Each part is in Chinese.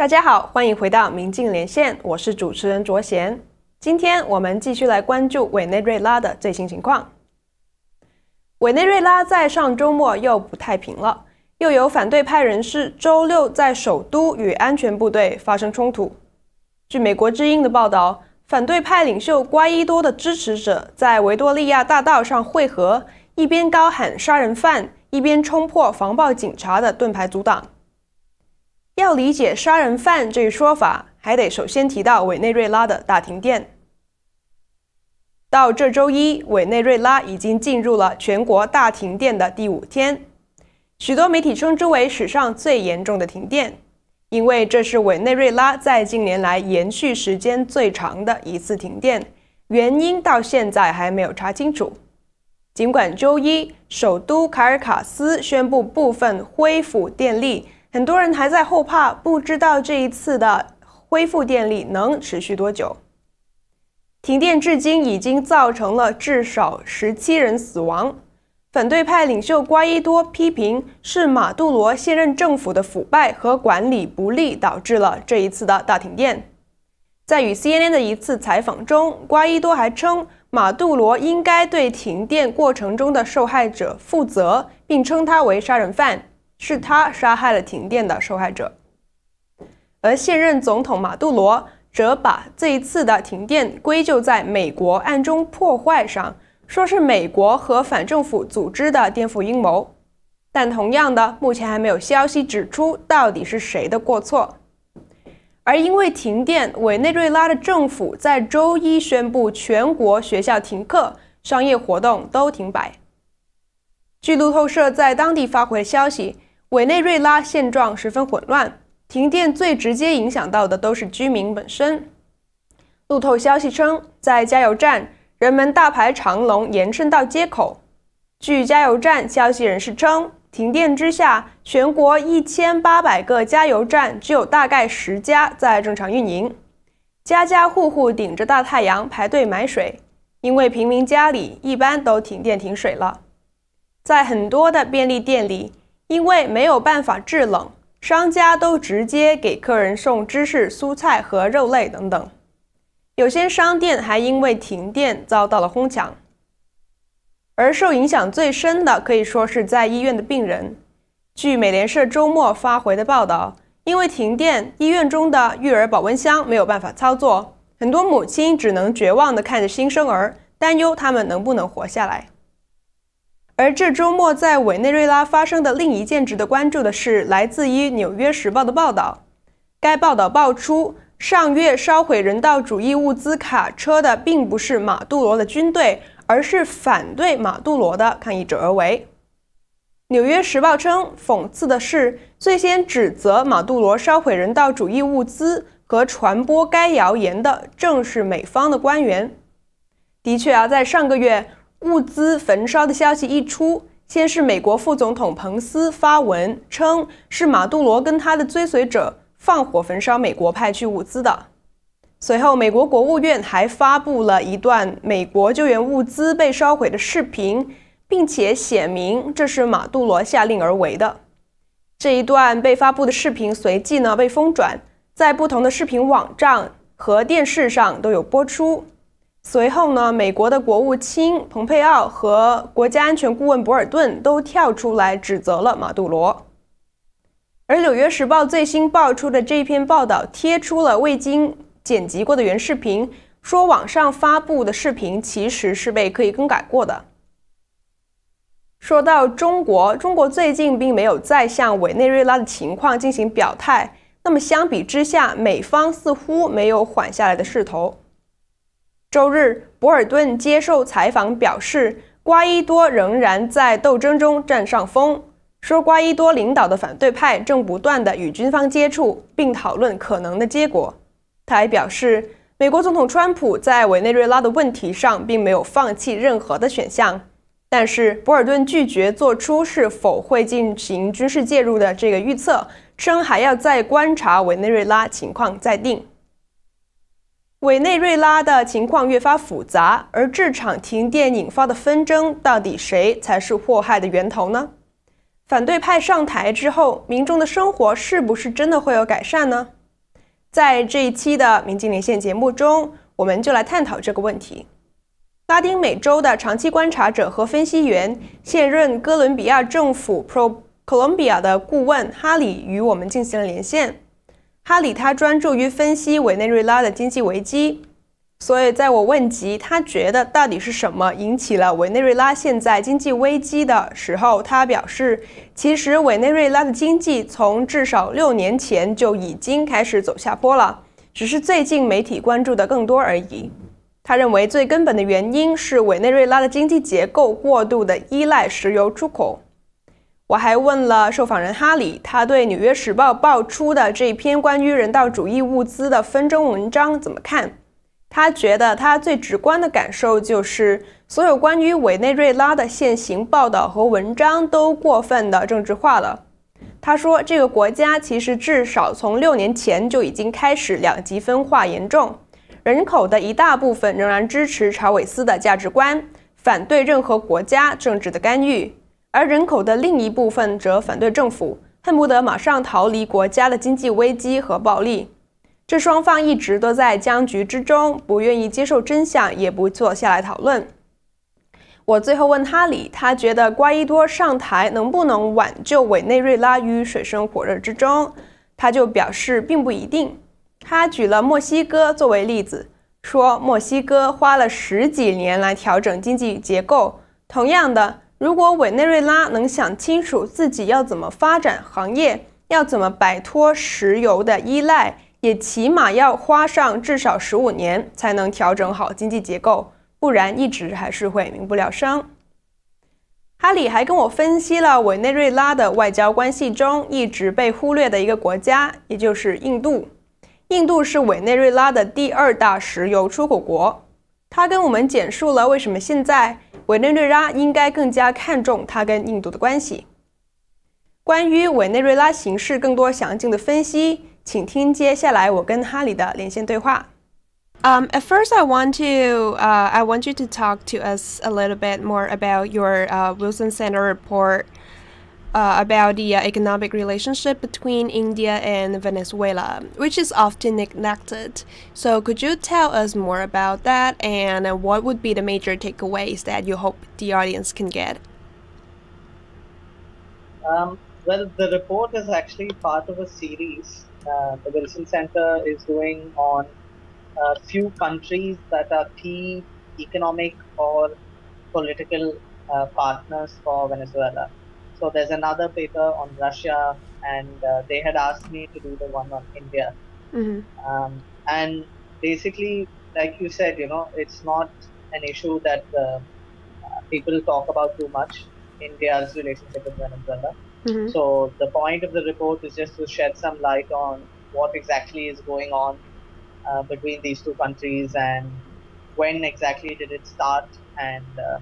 大家好，欢迎回到明镜连线，我是主持人卓贤。今天我们继续来关注委内瑞拉的最新情况。委内瑞拉在上周末又不太平了，又有反对派人士周六在首都与安全部队发生冲突。据美国之音的报道，反对派领袖瓜伊多的支持者在维多利亚大道上汇合，一边高喊“杀人犯”，一边冲破防暴警察的盾牌阻挡。要理解“杀人犯”这一说法，还得首先提到委内瑞拉的大停电。到这周一，委内瑞拉已经进入了全国大停电的第五天，许多媒体称之为史上最严重的停电，因为这是委内瑞拉在近年来延续时间最长的一次停电，原因到现在还没有查清楚。尽管周一首都卡尔卡斯宣布部分恢复电力。很多人还在后怕，不知道这一次的恢复电力能持续多久。停电至今已经造成了至少十七人死亡。反对派领袖瓜伊多批评是马杜罗现任政府的腐败和管理不力导致了这一次的大停电。在与 CNN 的一次采访中，瓜伊多还称马杜罗应该对停电过程中的受害者负责，并称他为杀人犯。是他杀害了停电的受害者，而现任总统马杜罗则把这一次的停电归咎在美国暗中破坏上，说是美国和反政府组织的颠覆阴谋。但同样的，目前还没有消息指出到底是谁的过错。而因为停电，委内瑞拉的政府在周一宣布全国学校停课，商业活动都停摆。据路透社在当地发回的消息。委内瑞拉现状十分混乱，停电最直接影响到的都是居民本身。路透消息称，在加油站，人们大排长龙，延伸到街口。据加油站消息人士称，停电之下，全国一千八百个加油站只有大概十家在正常运营，家家户户顶着大太阳排队买水，因为平民家里一般都停电停水了。在很多的便利店里。因为没有办法制冷，商家都直接给客人送芝士、蔬菜和肉类等等。有些商店还因为停电遭到了哄抢。而受影响最深的可以说是在医院的病人。据美联社周末发回的报道，因为停电，医院中的育儿保温箱没有办法操作，很多母亲只能绝望地看着新生儿，担忧他们能不能活下来。而这周末在委内瑞拉发生的另一件值得关注的是，来自于《纽约时报》的报道。该报道爆出，上月烧毁人道主义物资卡车的并不是马杜罗的军队，而是反对马杜罗的抗议者而为。《纽约时报》称，讽刺的是，最先指责马杜罗烧毁人道主义物资和传播该谣言的，正是美方的官员。的确啊，在上个月。物资焚烧的消息一出，先是美国副总统彭斯发文称是马杜罗跟他的追随者放火焚烧美国派去物资的。随后，美国国务院还发布了一段美国救援物资被烧毁的视频，并且写明这是马杜罗下令而为的。这一段被发布的视频随即呢被疯转，在不同的视频网站和电视上都有播出。随后呢，美国的国务卿蓬佩奥和国家安全顾问博尔顿都跳出来指责了马杜罗。而《纽约时报》最新爆出的这篇报道贴出了未经剪辑过的原视频，说网上发布的视频其实是被刻意更改过的。说到中国，中国最近并没有再向委内瑞拉的情况进行表态，那么相比之下，美方似乎没有缓下来的势头。周日，博尔顿接受采访表示，瓜伊多仍然在斗争中占上风，说瓜伊多领导的反对派正不断地与军方接触，并讨论可能的结果。他还表示，美国总统川普在委内瑞拉的问题上并没有放弃任何的选项，但是博尔顿拒绝做出是否会进行军事介入的这个预测，称还要再观察委内瑞拉情况再定。委内瑞拉的情况越发复杂，而这场停电引发的纷争，到底谁才是祸害的源头呢？反对派上台之后，民众的生活是不是真的会有改善呢？在这一期的《民进连线》节目中，我们就来探讨这个问题。拉丁美洲的长期观察者和分析员、现任哥伦比亚政府 Pro Colombia 的顾问哈里与我们进行了连线。哈里他专注于分析委内瑞拉的经济危机。所以，在我问及他觉得到底是什么引起了委内瑞拉现在经济危机的时候，他表示，其实委内瑞拉的经济从至少六年前就已经开始走下坡了，只是最近媒体关注的更多而已。他认为最根本的原因是委内瑞拉的经济结构过度的依赖石油出口。我还问了受访人哈里，他对《纽约时报》爆出的这篇关于人道主义物资的纷争文章怎么看？他觉得他最直观的感受就是，所有关于委内瑞拉的现行报道和文章都过分的政治化了。他说，这个国家其实至少从六年前就已经开始两极分化严重，人口的一大部分仍然支持查韦斯的价值观，反对任何国家政治的干预，而人口的另一部分则反对政府，恨不得马上逃离国家的经济危机和暴力。这双方一直都在僵局之中，不愿意接受真相，也不坐下来讨论。我最后问哈里，他觉得瓜伊多上台能不能挽救委内瑞拉于水深火热之中？他就表示并不一定。他举了墨西哥作为例子，说墨西哥花了十几年来调整经济结构。同样的，如果委内瑞拉能想清楚自己要怎么发展行业，要怎么摆脱石油的依赖。也起码要花上至少十五年才能调整好经济结构，不然一直还是会民不聊生。哈里还跟我分析了委内瑞拉的外交关系中一直被忽略的一个国家，也就是印度。印度是委内瑞拉的第二大石油出口国。他跟我们简述了为什么现在委内瑞拉应该更加看重他跟印度的关系。关于委内瑞拉形势更多详尽的分析。请听接下来我跟哈里的连线对话。Um, at first, I want to uh, I want you to talk to us a little bit more about your uh, Wilson Center report uh, about the uh, economic relationship between India and Venezuela, which is often neglected. So, could you tell us more about that and what would be the major takeaways that you hope the audience can get? Um, well, the report is actually part of a series uh, the Wilson Center is doing on a few countries that are key economic or political uh, partners for Venezuela. So there's another paper on Russia, and uh, they had asked me to do the one on India. Mm-hmm. Um, and basically, like you said, you know, it's not an issue that uh, people talk about too much. India's relationship with Venezuela. Mm-hmm. So the point of the report is just to shed some light on what exactly is going on uh, between these two countries and when exactly did it start and uh,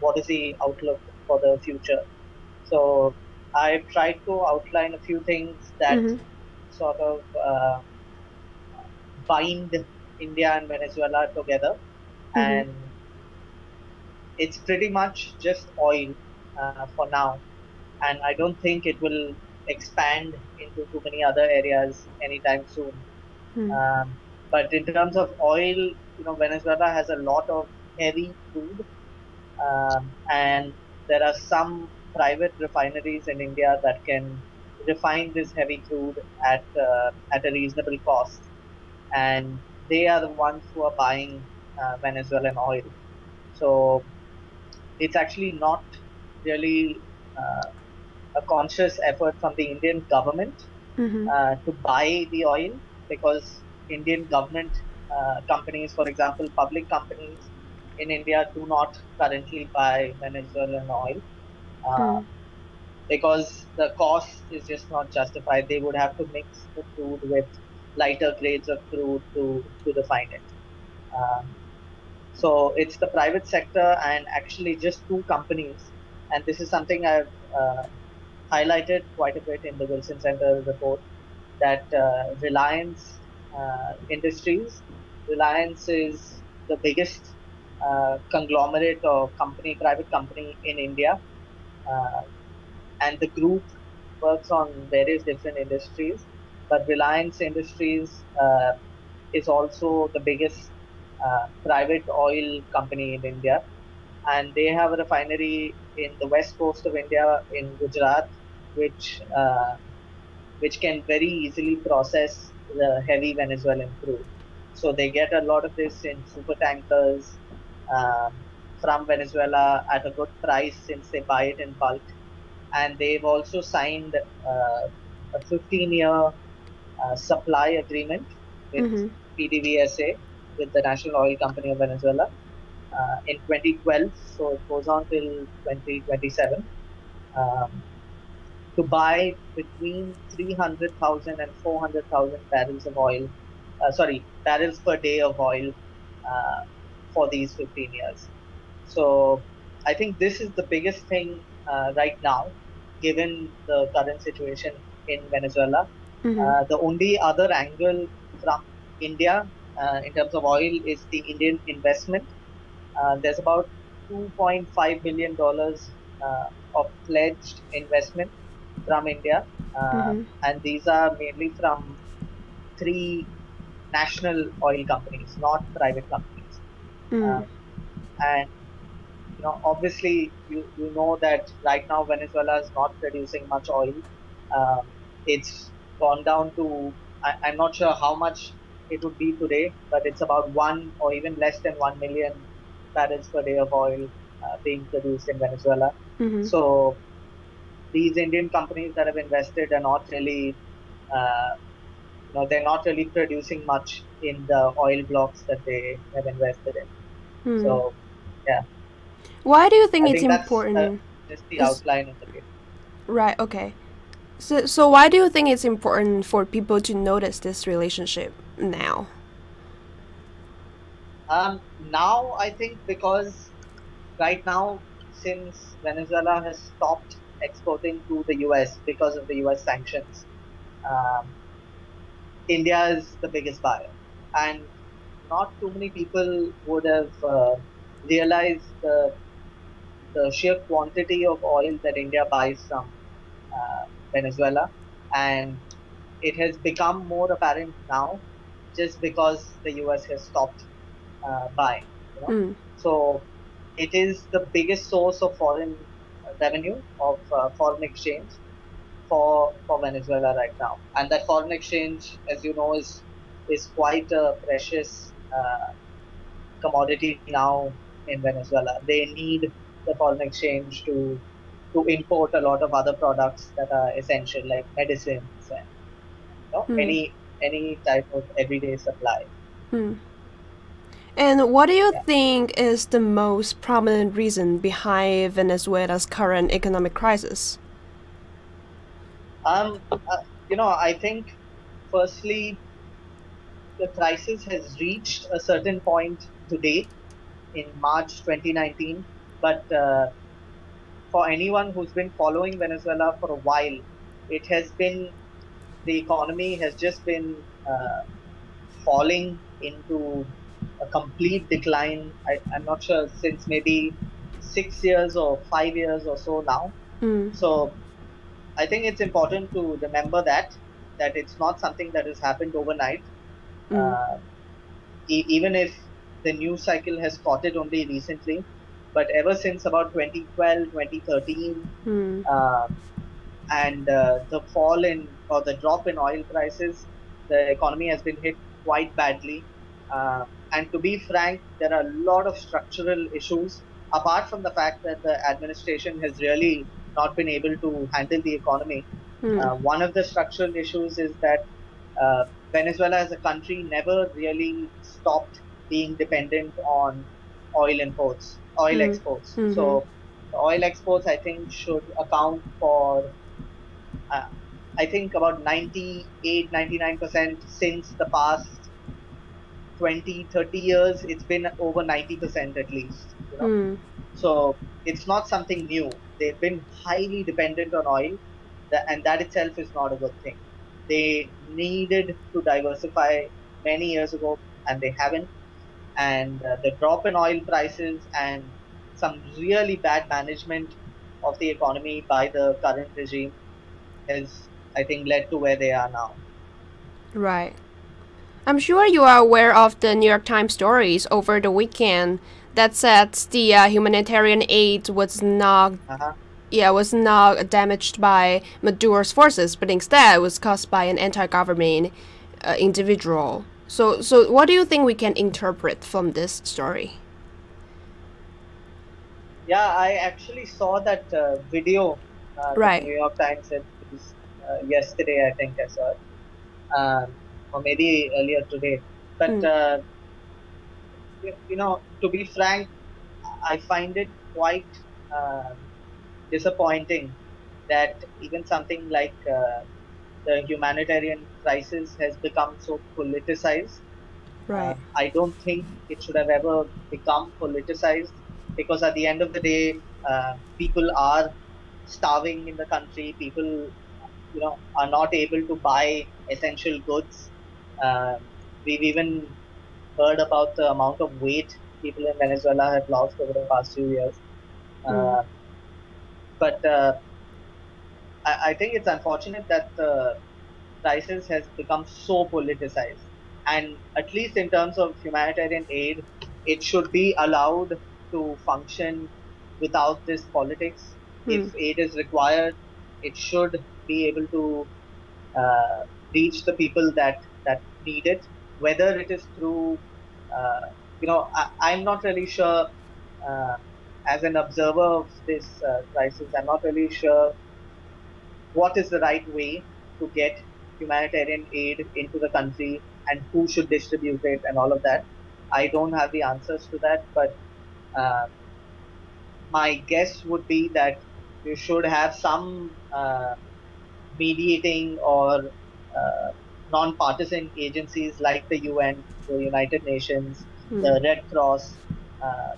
what is the outlook for the future. So I tried to outline a few things that mm-hmm. sort of uh, bind India and Venezuela together, mm-hmm. and it's pretty much just oil uh, for now and I don't think it will expand into too many other areas anytime soon. Hmm. Um, but in terms of oil, you know, Venezuela has a lot of heavy crude, um, and there are some private refineries in India that can refine this heavy crude at uh, at a reasonable cost, and they are the ones who are buying uh, Venezuelan oil. So it's actually not really uh, a conscious effort from the Indian government mm-hmm. uh, to buy the oil because Indian government uh, companies, for example, public companies in India do not currently buy Venezuelan oil uh, because the cost is just not justified. They would have to mix the crude with lighter grades of crude to, to refine it. Um, so it's the private sector and actually just two companies. And this is something I've uh, highlighted quite a bit in the Wilson Center report that uh, Reliance uh, Industries, Reliance is the biggest uh, conglomerate or company, private company in India. Uh, and the group works on various different industries. But Reliance Industries uh, is also the biggest uh, private oil company in India, and they have a refinery in the west coast of India in Gujarat, which uh, which can very easily process the heavy Venezuelan crude. So they get a lot of this in super tankers um, from Venezuela at a good price since they buy it in bulk. And they've also signed uh, a 15 year uh, supply agreement with Mhm. PDVSA, with the National Oil Company of Venezuela, uh, in 2012. So it goes on till 2027. Um, to buy between 300,000 and 400,000 barrels of oil, uh, sorry, barrels per day of oil uh, for these 15 years. So I think this is the biggest thing uh, right now, given the current situation in Venezuela. Mhm. Uh, the only other angle from India uh, in terms of oil is the Indian investment. Uh, there's about 2.5 billion dollars uh, of pledged investment from India, uh, Mhm. and these are mainly from three national oil companies, not private companies. Mm. And you know, obviously, you, you know that right now Venezuela is not producing much oil. Um, it's gone down to I, I'm not sure how much it would be today, but it's about one or even less than one million barrels per day of oil uh, being produced in Venezuela. Mhm. So these Indian companies that have invested are not really, uh, you know, they're not really producing much in the oil blocks that they have invested in. Mm. So Why do you think I it's think that's, uh, important? just the outline of the. Right, okay. So, so why do you think it's important for people to notice this relationship now? Um, now I think because right now, since Venezuela has stopped exporting to the US because of the US sanctions, um, India is the biggest buyer, and not too many people would have uh, realized the the sheer quantity of oil that India buys from uh, Venezuela, and it has become more apparent now just because the US has stopped uh, buying. You know? Mm. So it is the biggest source of foreign revenue of uh, foreign exchange for for Venezuela right now, and that foreign exchange, as you know, is is quite a precious uh, commodity now in Venezuela. They need the foreign exchange to to import a lot of other products that are essential, like medicines and you know, Hmm. any any type of everyday supply. Mm. And what do you Yeah. think is the most prominent reason behind Venezuela's current economic crisis? Um, uh, you know, I think firstly, the crisis has reached a certain point today in March 2019. But uh, for anyone who's been following Venezuela for a while, it has been the economy has just been uh, falling into a complete decline. I, I'm not sure since maybe six years or five years or so now. Mm. So I think it's important to remember that that it's not something that has happened overnight. Mm. Uh, e- even if the news cycle has caught it only recently, but ever since about 2012, 2013, Mm. uh, and uh, the fall in or the drop in oil prices, the economy has been hit quite badly. Uh, and to be frank, there are a lot of structural issues apart from the fact that the administration has really not been able to handle the economy. Mm. Uh, one of the structural issues is that uh, Venezuela as a country never really stopped being dependent on oil imports, oil Mm. exports. Mhm. So the oil exports, I think, should account for, uh, I think, about 98, 99% since the past 20, 30 years. It's been over 90% at least. You know? Mm. So it's not something new. They've been highly dependent on oil, and that itself is not a good thing. They needed to diversify many years ago, and they haven't. And uh, the drop in oil prices and some really bad management of the economy by the current regime has, I think, led to where they are now. Right. I'm sure you are aware of the New York Times stories over the weekend that said the uh, humanitarian aid was not Uh-huh. yeah was not damaged by Maduro's forces, but instead was caused by an anti-government uh, individual. So so what do you think we can interpret from this story? Yeah, I actually saw that uh, video. Uh, Right. The New York Times said it was, uh, yesterday, I think I saw it, um, or maybe earlier today. But Mm. uh, you, you know, to be frank, I find it quite uh, disappointing that even something like uh, the humanitarian crisis has become so politicized. Uh, I don't think it should have ever become politicized because at the end of the day, uh, people are starving in the country. People, you know, are not able to buy essential goods. Uh, we've even heard about the amount of weight people in Venezuela have lost over the past few years. Uh, but uh, I, I think it's unfortunate that the crisis has become so politicized. And at least in terms of humanitarian aid, it should be allowed to function without this politics. If aid is required, it should be able to uh, reach the people that, that need it, whether it is through, uh, you know, I, I'm not really sure, uh, as an observer of this uh, crisis, I'm not really sure what is the right way to get humanitarian aid into the country and who should distribute it and all of that. I don't have the answers to that, but uh, my guess would be that you should have some uh, mediating or uh, non-partisan agencies like the UN, the United Nations, the Red Cross, uh,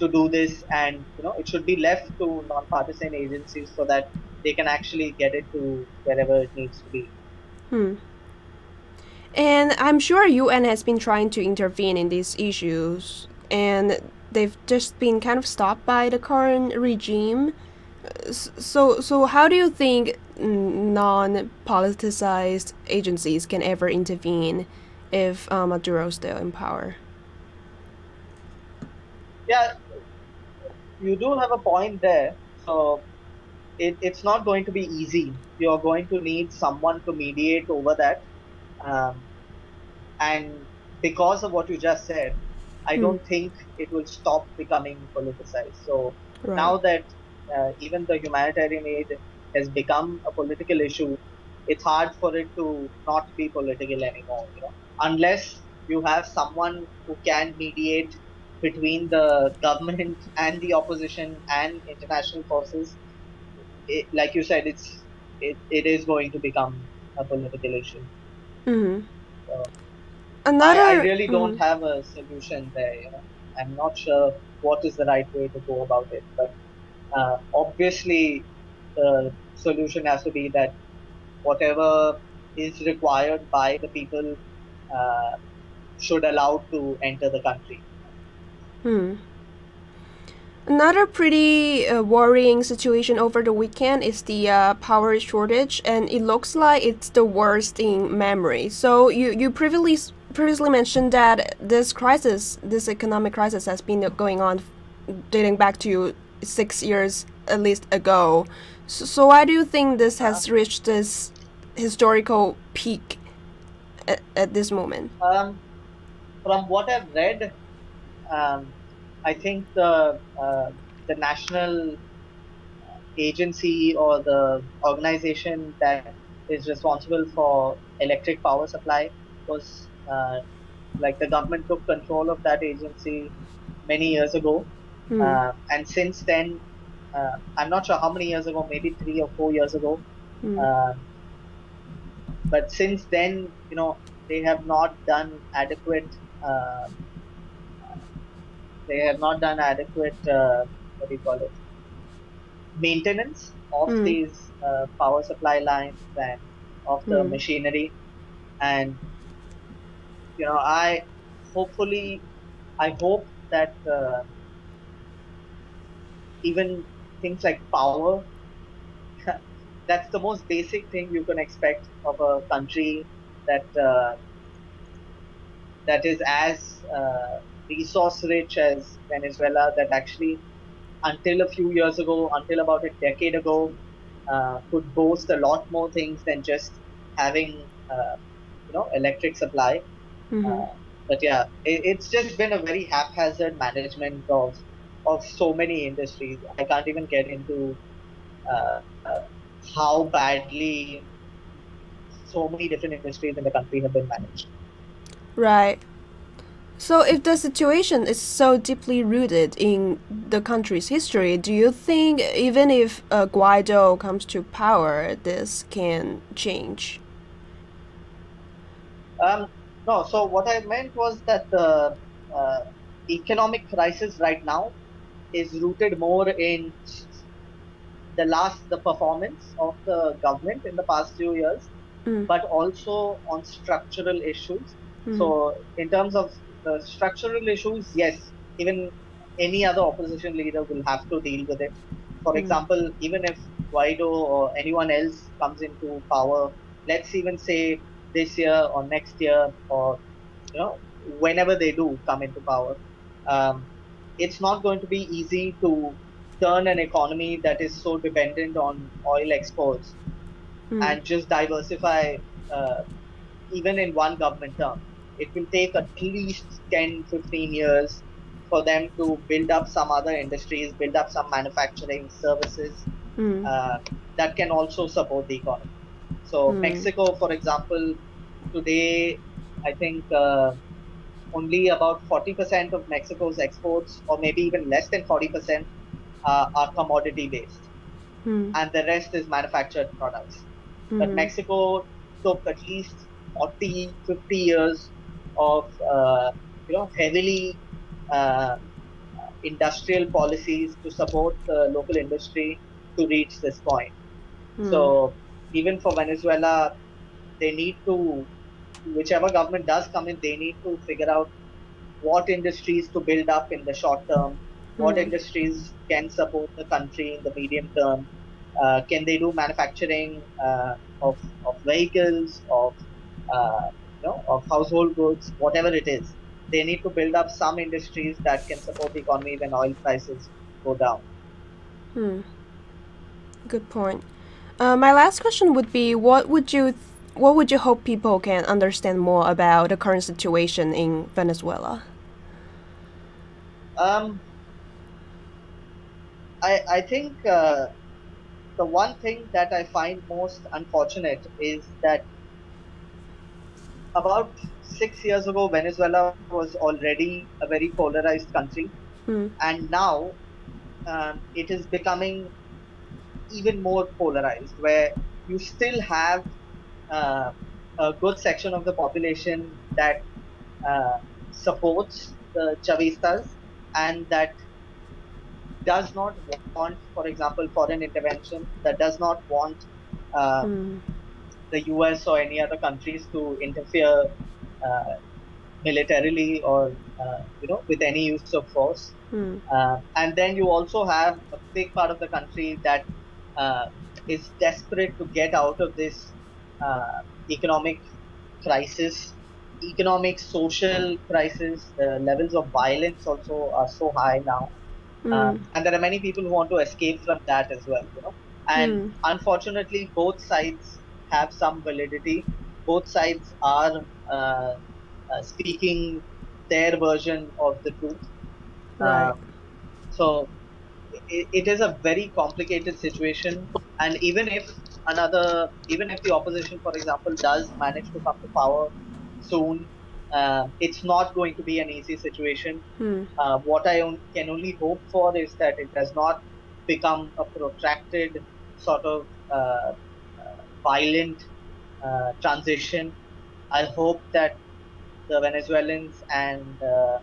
to do this, and you know it should be left to non-partisan agencies so that they can actually get it to wherever it needs to be. Hmm. And I'm sure UN has been trying to intervene in these issues, and they've just been kind of stopped by the current regime. So, so how do you think non-politicized agencies can ever intervene if uh, Maduro is still in power? Yeah, you do have a point there. So it, it's not going to be easy. You're going to need someone to mediate over that. Um, and because of what you just said, I Hmm. don't think it will stop becoming politicized. So Right. now that uh, even the humanitarian aid has become a political issue, it's hard for it to not be political anymore. You know, unless you have someone who can mediate between the government and the opposition and international forces. It, like you said, it's it, it is going to become a political issue. hmm So. I, I really don't mm, have a solution there. You know, I'm not sure what is the right way to go about it. But uh, obviously, the solution has to be that whatever is required by the people uh, should allow to enter the country. Hmm. Another pretty uh, worrying situation over the weekend is the uh, power shortage, and it looks like it's the worst in memory. So you you previously previously mentioned that this crisis, this economic crisis, has been going on dating back to six years at least ago. So, so why do you think this has reached this historical peak at, at this moment? Um, from what I've read, um, I think the uh, the national agency or the organization that is responsible for electric power supply was uh, like the government took control of that agency many years ago, Hmm. uh, and since then, uh, I'm not sure how many years ago, maybe three or four years ago, uh, but since then, you know, they have not done adequate. They have not done adequate. Uh, what do you call it? Maintenance of Mm. these uh, power supply lines and of the Mm. machinery, and you know, I hopefully, I hope that uh, even things like power. That's the most basic thing you can expect of a country that uh, that is as uh, resource rich as Venezuela. That actually, until a few years ago, until about a decade ago, uh, could boast a lot more things than just having uh, you know electric supply. Mhm. Uh, but yeah, it, it's just been a very haphazard management of of so many industries. I can't even get into uh, uh, how badly so many different industries in the country have been managed. Right. So, if the situation is so deeply rooted in the country's history, do you think even if uh, Guaido comes to power, this can change? Um, no, so what I meant was that the uh, economic crisis right now is rooted more in the last the performance of the government in the past few years, Mm. but also on structural issues. Mhm. So in terms of the structural issues, yes, even any other opposition leader will have to deal with it. For Mm. example, even if Guaido or anyone else comes into power, let's even say this year or next year or you know whenever they do come into power, um, it's not going to be easy to turn an economy that is so dependent on oil exports Mm. and just diversify uh, even in one government term. It will take at least 10, 15 years for them to build up some other industries, build up some manufacturing services Mm. uh, that can also support the economy. So, Hmm. Mexico, for example, today, I think uh, only about 40% of Mexico's exports, or maybe even less than 40%, uh, are commodity based, Mm. and the rest is manufactured products but Mhm. Mexico took at least 40, 50 years of uh, you know heavily uh, industrial policies to support the local industry to reach this point. Mm. So even for Venezuela, they need to, whichever government does come in, they need to figure out what industries to build up in the short term, what Mm. industries can support the country in the medium term. Uh, can they do manufacturing uh, of, of vehicles, of uh, of household goods, whatever it is? They need to build up some industries that can support the economy when oil prices go down. Hmm. Good point. Uh, my last question would be: What would you, what would you hope people can understand more about the current situation in Venezuela? Um, I I think uh, the one thing that I find most unfortunate is that about six years ago, Venezuela was already a very polarized country, Hmm. and now um, it is becoming even more polarized, where you still have uh, a good section of the population that uh, supports the Chavistas and that does not want, for example, foreign intervention, that does not want uh, Hmm. The US or any other countries to interfere uh, militarily or uh, you know with any use of force. Hmm. Uh, and then you also have a big part of the country that uh, is desperate to get out of this uh, economic crisis, economic social crisis. The levels of violence also are so high now, um, and there are many people who want to escape from that as well. You know, and Hmm. unfortunately, both sides have some validity. Both sides are uh, uh, speaking their version of the truth. Right. Uh, so it, it is a very complicated situation, and even if another, even if the opposition, for example, does manage to come to power soon, uh, it's not going to be an easy situation. Hmm. Uh, what I on- can only hope for is that it does not become a protracted sort of uh, violent uh, transition. I hope that the Venezuelans and uh,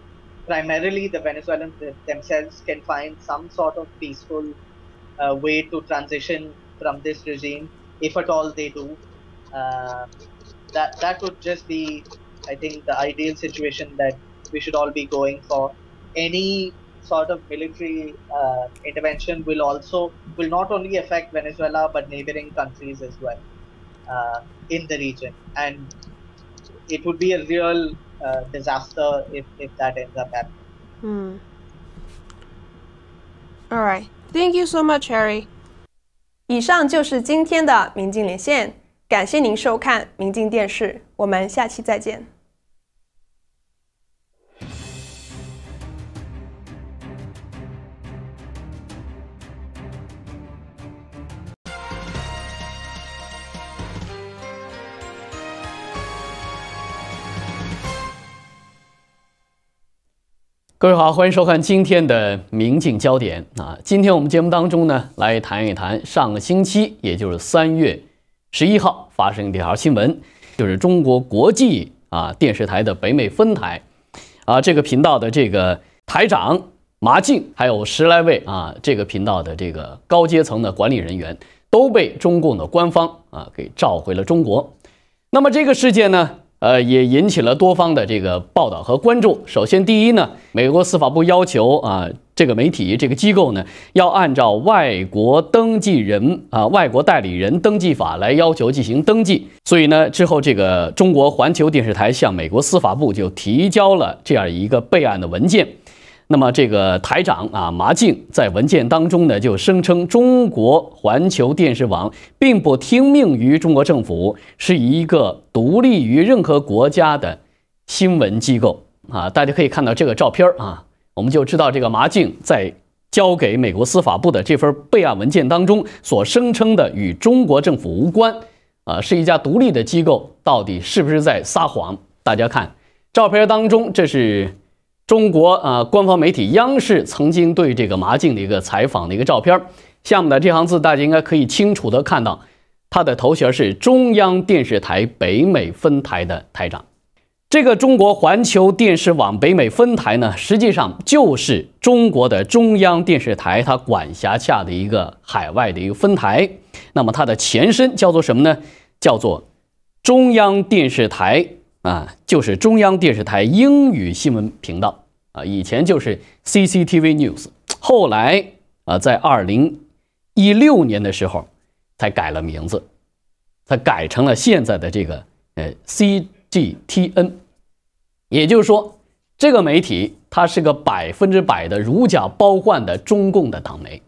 primarily the Venezuelans themselves can find some sort of peaceful uh, way to transition from this regime, if at all they do. Uh, that that would just be, I think, the ideal situation that we should all be going for. Any sort of military uh, intervention will also will not only affect Venezuela but neighboring countries as well uh, in the region, and it would be a real uh, disaster if, if that ends up happening. Hmm. All right, thank you so much, Harry. 以上就是今天的民进连线，感谢您收看民进电视，我们下期再见。 各位好，欢迎收看今天的《明镜焦点》啊。今天我们节目当中呢，来谈一谈上个星期，也就是三月十一号发生的一条新闻，就是中国国际啊电视台的北美分台啊这个频道的这个台长马静，还有十来位啊这个频道的这个高阶层的管理人员，都被中共的官方啊给召回了中国。那么这个事件呢？呃，也引起了多方的这个报道和关注。首先，第一呢，美国司法部要求啊，这个媒体这个机构呢，要按照外国登记人啊外国代理人登记法来要求进行登记。所以呢，之后这个中国环球电视台向美国司法部就提交了这样一个备案的文件。那么这个台长啊，麻静在文件当中呢，就声称中国环球电视网并不听命于中国政府，是一个独立于任何国家的新闻机构啊。大家可以看到这个照片啊，我们就知道这个麻静在交给美国司法部的这份备案文件当中所声称的与中国政府无关啊，是一家独立的机构，到底是不是在撒谎？大家看照片当中，这是。中国啊，官方媒体央视曾经对这个麻静的一个采访的一个照片，下面的这行字大家应该可以清楚的看到，他的头衔是中央电视台北美分台的台长。这个中国环球电视网北美分台呢，实际上就是中国的中央电视台它管辖下的一个海外的一个分台。那么它的前身叫做什么呢？叫做中央电视台。啊，就是中央电视台英语新闻频道啊，以前就是 CCTV News，后来啊，在二零一六年的时候才改了名字，才改成了现在的这个呃 CGTN，也就是说，这个媒体它是个百分之百的如假包换的中共的党媒。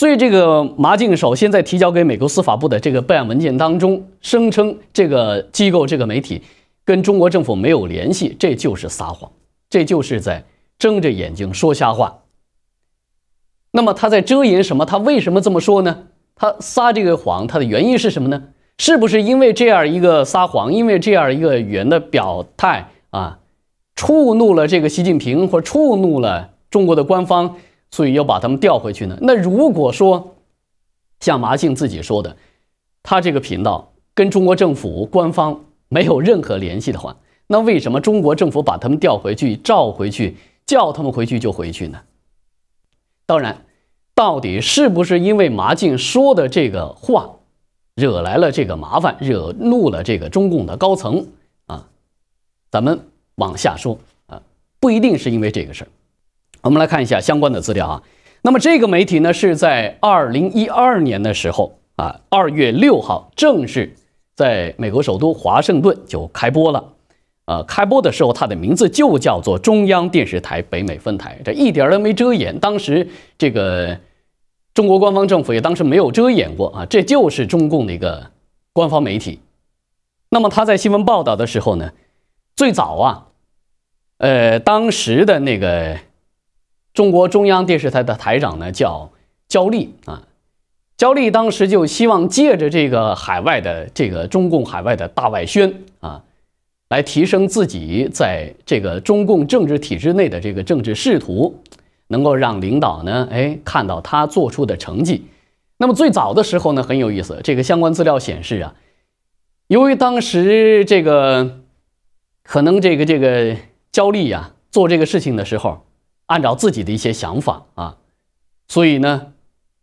所以，这个麻静首先在提交给美国司法部的这个备案文件当中，声称这个机构、这个媒体跟中国政府没有联系，这就是撒谎，这就是在睁着眼睛说瞎话。那么他在遮掩什么？他为什么这么说呢？他撒这个谎，他的原因是什么呢？是不是因为这样一个撒谎，因为这样一个语言的表态啊，触怒了这个习近平，或触怒了中国的官方？所以要把他们调回去呢？那如果说像麻静自己说的，他这个频道跟中国政府官方没有任何联系的话，那为什么中国政府把他们调回去、召回去、叫他们回去就回去呢？当然，到底是不是因为麻静说的这个话惹来了这个麻烦，惹怒了这个中共的高层啊？咱们往下说啊，不一定是因为这个事儿。我们来看一下相关的资料啊。那么这个媒体呢，是在二零一二年的时候啊，二月六号正式在美国首都华盛顿就开播了。呃，开播的时候，它的名字就叫做中央电视台北美分台，这一点都没遮掩。当时这个中国官方政府也当时没有遮掩过啊，这就是中共的一个官方媒体。那么他在新闻报道的时候呢，最早啊，呃，当时的那个。中国中央电视台的台长呢叫焦丽啊，焦丽当时就希望借着这个海外的这个中共海外的大外宣啊，来提升自己在这个中共政治体制内的这个政治仕途，能够让领导呢哎看到他做出的成绩。那么最早的时候呢很有意思，这个相关资料显示啊，由于当时这个可能这个这个焦丽呀做这个事情的时候。按照自己的一些想法啊，所以呢，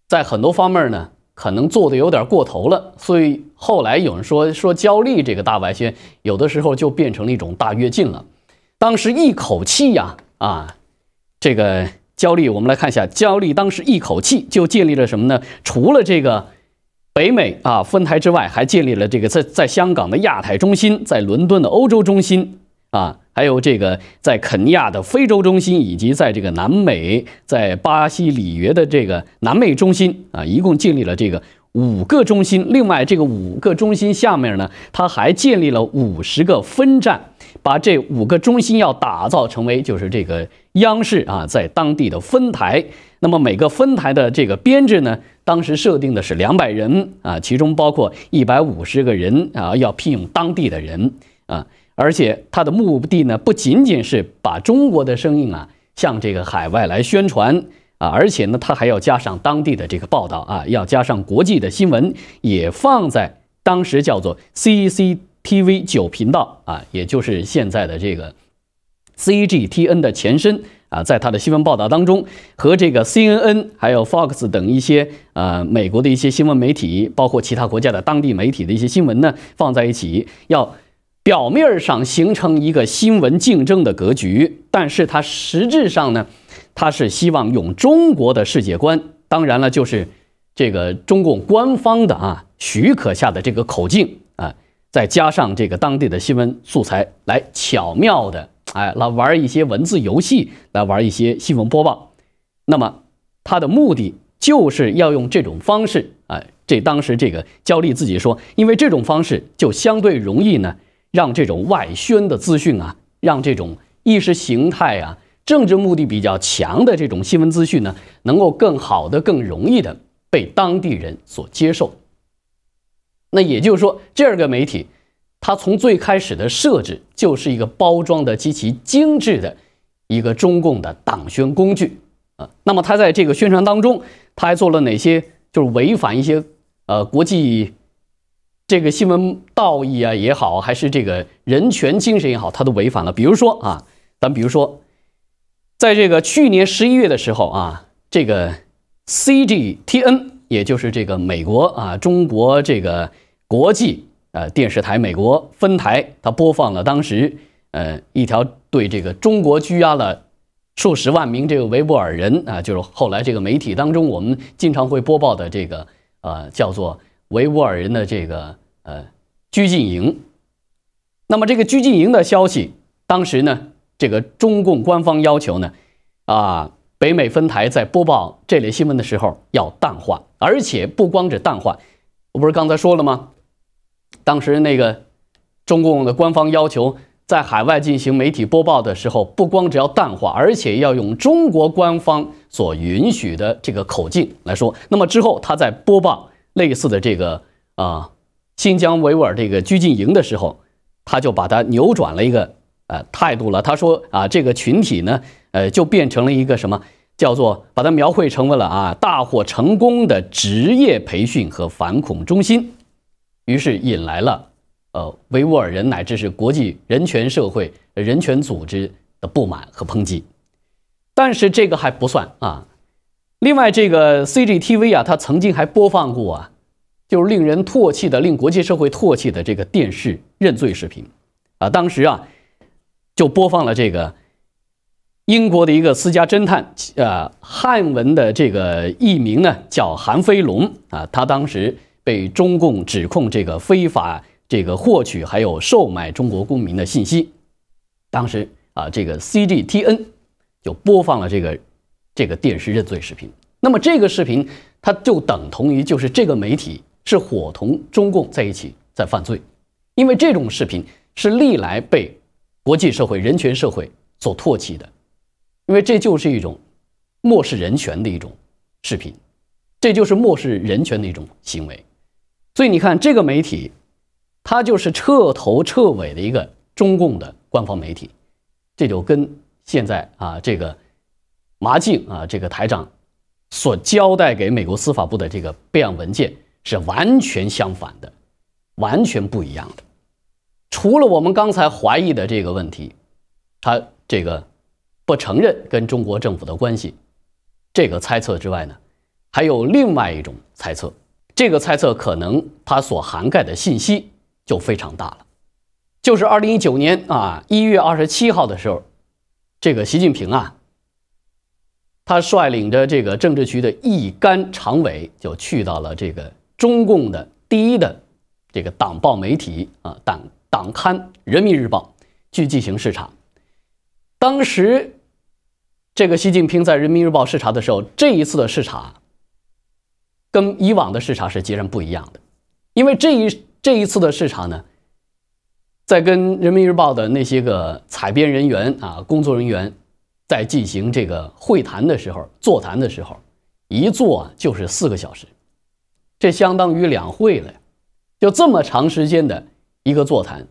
在很多方面呢，可能做的有点过头了。所以后来有人说说焦虑这个大外宣，有的时候就变成了一种大跃进了。当时一口气呀啊，这个焦虑，我们来看一下，焦虑当时一口气就建立了什么呢？除了这个北美啊分台之外，还建立了这个在在香港的亚太中心，在伦敦的欧洲中心啊，还有这个在肯尼亚的非洲中心，以及在这个南美，在巴西里约的这个南美中心啊，一共建立了这个。五个中心，另外这个五个中心下面呢，它还建立了五十个分站，把这五个中心要打造成为就是这个央视啊，在当地的分台。那么每个分台的这个编制呢，当时设定的是两百人啊，其中包括一百五十个人啊，要聘用当地的人啊，而且他的目的呢，不仅仅是把中国的声音啊向这个海外来宣传。啊，而且呢，他还要加上当地的这个报道啊，要加上国际的新闻，也放在当时叫做 CCTV 九频道啊，也就是现在的这个 CGTN 的前身啊，在他的新闻报道当中，和这个 CNN 还有 Fox 等一些呃美国的一些新闻媒体，包括其他国家的当地媒体的一些新闻呢，放在一起，要表面上形成一个新闻竞争的格局，但是它实质上呢。他是希望用中国的世界观，当然了，就是这个中共官方的啊许可下的这个口径啊，再加上这个当地的新闻素材，来巧妙的哎来玩一些文字游戏，来玩一些新闻播报。那么他的目的就是要用这种方式啊，这当时这个焦丽自己说，因为这种方式就相对容易呢，让这种外宣的资讯啊，让这种意识形态啊。政治目的比较强的这种新闻资讯呢，能够更好的、更容易的被当地人所接受。那也就是说，这个媒体，它从最开始的设置就是一个包装的极其精致的一个中共的党宣工具啊。那么，它在这个宣传当中，它还做了哪些就是违反一些呃国际这个新闻道义啊也好，还是这个人权精神也好，它都违反了。比如说啊，咱比如说。在这个去年十一月的时候啊，这个 CGTN，也就是这个美国啊中国这个国际呃电视台美国分台，它播放了当时呃一条对这个中国拘押了数十万名这个维吾尔人啊，就是后来这个媒体当中我们经常会播报的这个呃叫做维吾尔人的这个呃拘禁营。那么这个拘禁营的消息，当时呢？这个中共官方要求呢，啊，北美分台在播报这类新闻的时候要淡化，而且不光是淡化，我不是刚才说了吗？当时那个中共的官方要求在海外进行媒体播报的时候，不光只要淡化，而且要用中国官方所允许的这个口径来说。那么之后他在播报类似的这个啊新疆维吾尔这个拘禁营的时候，他就把它扭转了一个。呃，态度了。他说啊，这个群体呢，呃，就变成了一个什么，叫做把它描绘成为了啊大获成功的职业培训和反恐中心，于是引来了呃维吾尔人乃至是国际人权社会、人权组织的不满和抨击。但是这个还不算啊，另外这个 CGTV 啊，它曾经还播放过啊，就是令人唾弃的、令国际社会唾弃的这个电视认罪视频啊，当时啊。就播放了这个英国的一个私家侦探，呃，汉文的这个艺名呢叫韩飞龙啊，他当时被中共指控这个非法这个获取还有售卖中国公民的信息，当时啊，这个 CGTN 就播放了这个这个电视认罪视频。那么这个视频它就等同于就是这个媒体是伙同中共在一起在犯罪，因为这种视频是历来被。国际社会、人权社会所唾弃的，因为这就是一种漠视人权的一种视频，这就是漠视人权的一种行为。所以你看，这个媒体，它就是彻头彻尾的一个中共的官方媒体，这就跟现在啊这个麻静啊这个台长所交代给美国司法部的这个备案文件是完全相反的，完全不一样的。除了我们刚才怀疑的这个问题，他这个不承认跟中国政府的关系这个猜测之外呢，还有另外一种猜测。这个猜测可能它所涵盖的信息就非常大了。就是二零一九年啊一月二十七号的时候，这个习近平啊他率领着这个政治局的一干常委，就去到了这个中共的第一的这个党报媒体啊党党刊《人民日报》去进行视察。当时，这个习近平在《人民日报》视察的时候，这一次的视察跟以往的视察是截然不一样的，因为这一这一次的视察呢，在跟《人民日报》的那些个采编人员啊工作人员。在进行这个会谈的时候，座谈的时候，一坐就是四个小时，这相当于两会了，就这么长时间的一个座谈，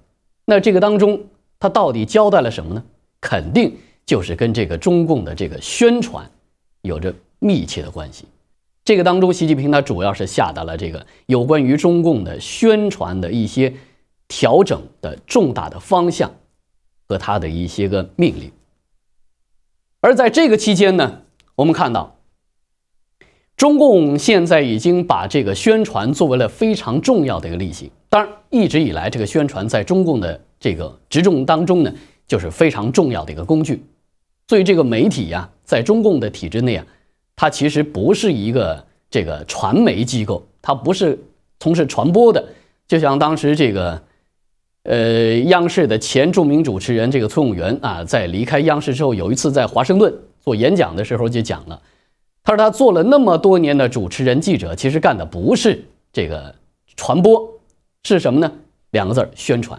那这个当中他到底交代了什么呢？肯定就是跟这个中共的这个宣传有着密切的关系。这个当中，习近平他主要是下达了这个有关于中共的宣传的一些调整的重大的方向和他的一些个命令。而在这个期间呢，我们看到，中共现在已经把这个宣传作为了非常重要的一个例行。当然，一直以来，这个宣传在中共的这个执政当中呢，就是非常重要的一个工具。所以，这个媒体呀，在中共的体制内啊，它其实不是一个这个传媒机构，它不是从事传播的。就像当时这个。呃，央视的前著名主持人这个崔永元啊，在离开央视之后，有一次在华盛顿做演讲的时候就讲了，他说他做了那么多年的主持人、记者，其实干的不是这个传播，是什么呢？两个字：宣传。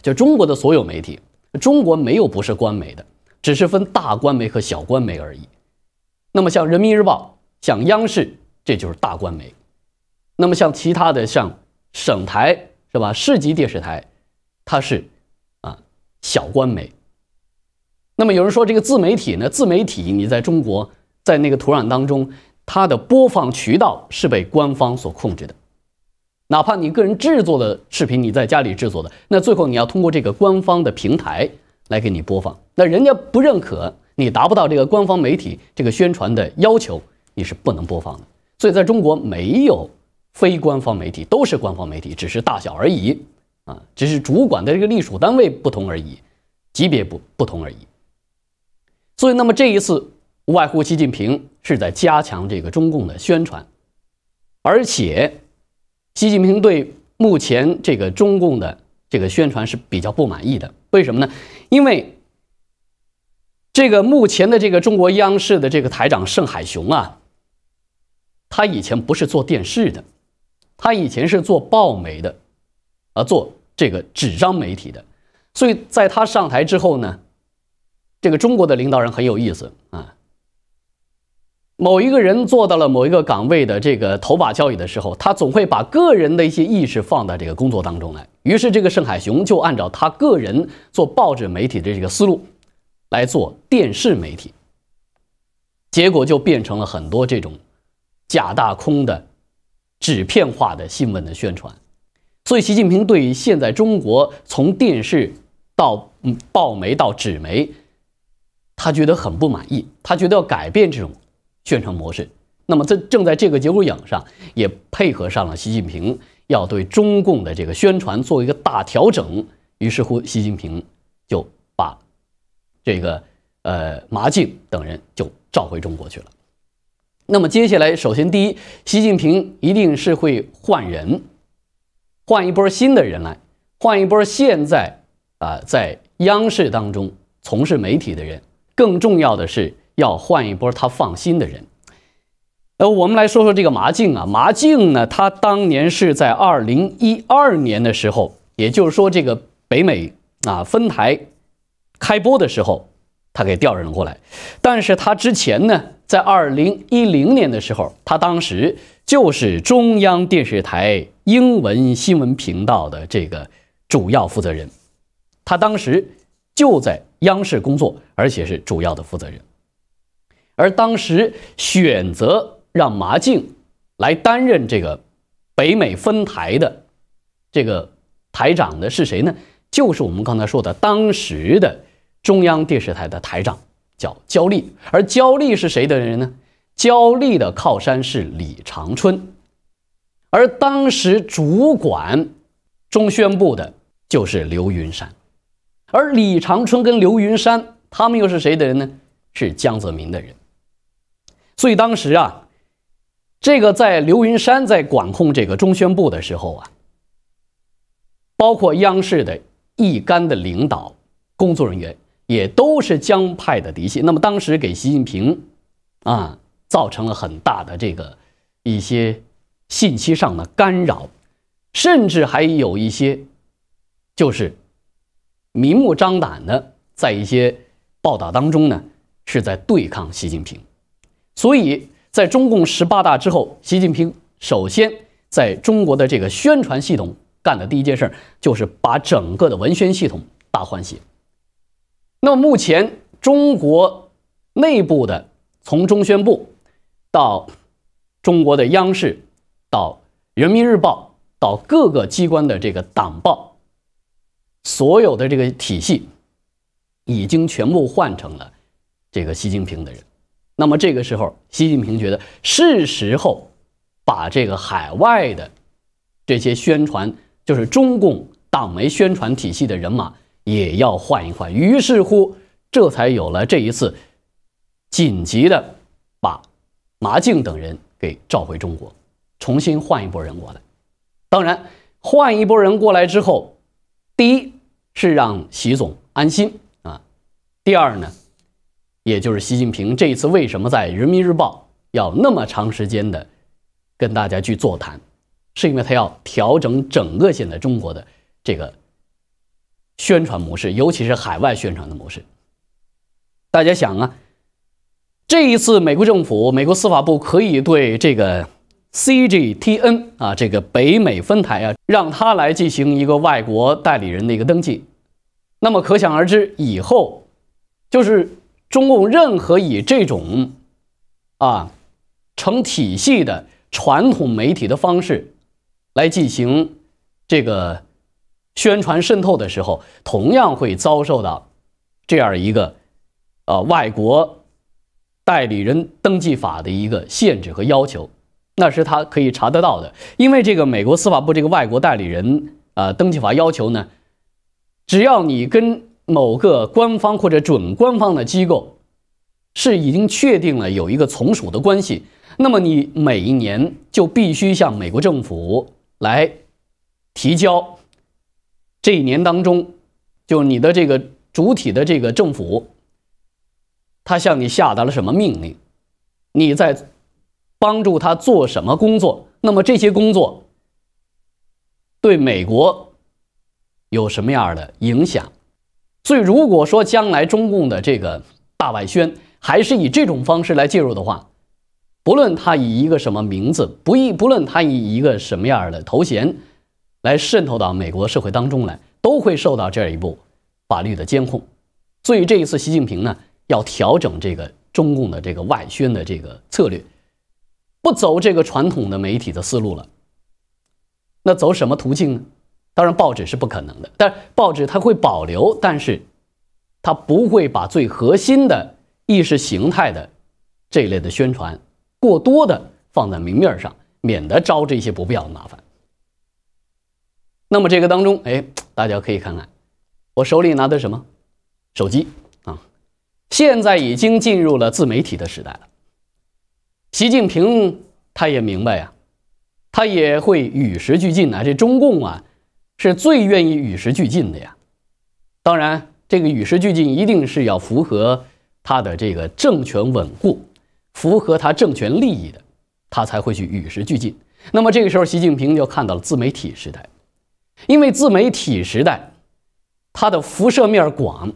就中国的所有媒体，中国没有不是官媒的，只是分大官媒和小官媒而已。那么像人民日报、像央视，这就是大官媒；那么像其他的像省台。对吧？市级电视台，它是啊小官媒。那么有人说这个自媒体呢？自媒体你在中国在那个土壤当中，它的播放渠道是被官方所控制的。哪怕你个人制作的视频，你在家里制作的，那最后你要通过这个官方的平台来给你播放。那人家不认可，你达不到这个官方媒体这个宣传的要求，你是不能播放的。所以在中国没有。非官方媒体都是官方媒体，只是大小而已啊，只是主管的这个隶属单位不同而已，级别不不同而已。所以，那么这一次无外乎习近平是在加强这个中共的宣传，而且习近平对目前这个中共的这个宣传是比较不满意的。为什么呢？因为这个目前的这个中国央视的这个台长盛海雄啊，他以前不是做电视的。他以前是做报媒的，啊，做这个纸张媒体的，所以在他上台之后呢，这个中国的领导人很有意思啊。某一个人做到了某一个岗位的这个头把交椅的时候，他总会把个人的一些意识放在这个工作当中来。于是，这个盛海雄就按照他个人做报纸媒体的这个思路，来做电视媒体，结果就变成了很多这种假大空的。纸片化的新闻的宣传，所以习近平对于现在中国从电视到嗯报媒到纸媒，他觉得很不满意，他觉得要改变这种宣传模式。那么，这正在这个节骨眼上，也配合上了习近平要对中共的这个宣传做一个大调整。于是乎，习近平就把这个呃马静等人就召回中国去了。那么接下来，首先第一，习近平一定是会换人，换一波新的人来，换一波现在啊在央视当中从事媒体的人。更重要的是要换一波他放心的人。呃，我们来说说这个麻静啊，麻静呢，他当年是在二零一二年的时候，也就是说这个北美啊分台开播的时候，他给调任过来，但是他之前呢。在二零一零年的时候，他当时就是中央电视台英文新闻频道的这个主要负责人，他当时就在央视工作，而且是主要的负责人。而当时选择让麻静来担任这个北美分台的这个台长的是谁呢？就是我们刚才说的当时的中央电视台的台长。叫焦丽，而焦丽是谁的人呢？焦丽的靠山是李长春，而当时主管中宣部的就是刘云山，而李长春跟刘云山他们又是谁的人呢？是江泽民的人，所以当时啊，这个在刘云山在管控这个中宣部的时候啊，包括央视的一干的领导、工作人员，也都是江派的嫡系。那么当时给习近平啊，造成了很大的这个一些信息上的干扰，甚至还有一些就是明目张胆的在一些报道当中呢，是在对抗习近平。所以在中共十八大之后，习近平首先在中国的这个宣传系统干的第一件事，就是把整个的文宣系统大换血。那么目前中国内部的，从中宣部到中国的央视，到人民日报，到各个机关的这个党报，所有的这个体系，已经全部换成了这个习近平的人。那么这个时候，习近平觉得是时候把这个海外的这些宣传，就是中共党媒宣传体系的人马也要换一换。于是乎，这才有了这一次紧急的把马静等人给召回中国，重新换一波人过来。当然，换一波人过来之后，第一是让习总安心啊，第二呢。也就是习近平这一次为什么在人民日报要那么长时间的跟大家去座谈，是因为他要调整整个现在中国的这个宣传模式，尤其是海外宣传的模式。大家想啊，这一次美国政府、美国司法部可以对这个 CGTN 啊这个北美分台啊，让他来进行一个外国代理人的一个登记，那么可想而知，以后就是。中共任何以这种啊成体系的传统媒体的方式来进行这个宣传渗透的时候，同样会遭受到这样一个呃外国代理人登记法的一个限制和要求。那是他可以查得到的，因为这个美国司法部这个外国代理人呃登记法要求呢，只要你跟某个官方或者准官方的机构是已经确定了有一个从属的关系，那么你每一年就必须向美国政府来提交这一年当中，就你的这个主体的这个政府，他向你下达了什么命令，你在帮助他做什么工作，那么这些工作对美国有什么样的影响？所以，如果说将来中共的这个大外宣还是以这种方式来介入的话，不论他以一个什么名字，不一不论他以一个什么样的头衔来渗透到美国社会当中来，都会受到这一步法律的监控。所以这一次，习近平呢要调整这个中共的这个外宣的这个策略，不走这个传统的媒体的思路了。那走什么途径呢？当然，报纸是不可能的，但报纸它会保留，但是它不会把最核心的意识形态的这一类的宣传过多的放在明面上，免得招这些不必要的麻烦。那么这个当中，哎，大家可以看看，我手里拿的什么？手机啊！现在已经进入了自媒体的时代了。习近平他也明白呀，他也会与时俱进啊。这中共啊。是最愿意与时俱进的呀，当然，这个与时俱进一定是要符合他的这个政权稳固，符合他政权利益的，他才会去与时俱进。那么这个时候，习近平就看到了自媒体时代，因为自媒体时代，它的辐射面广，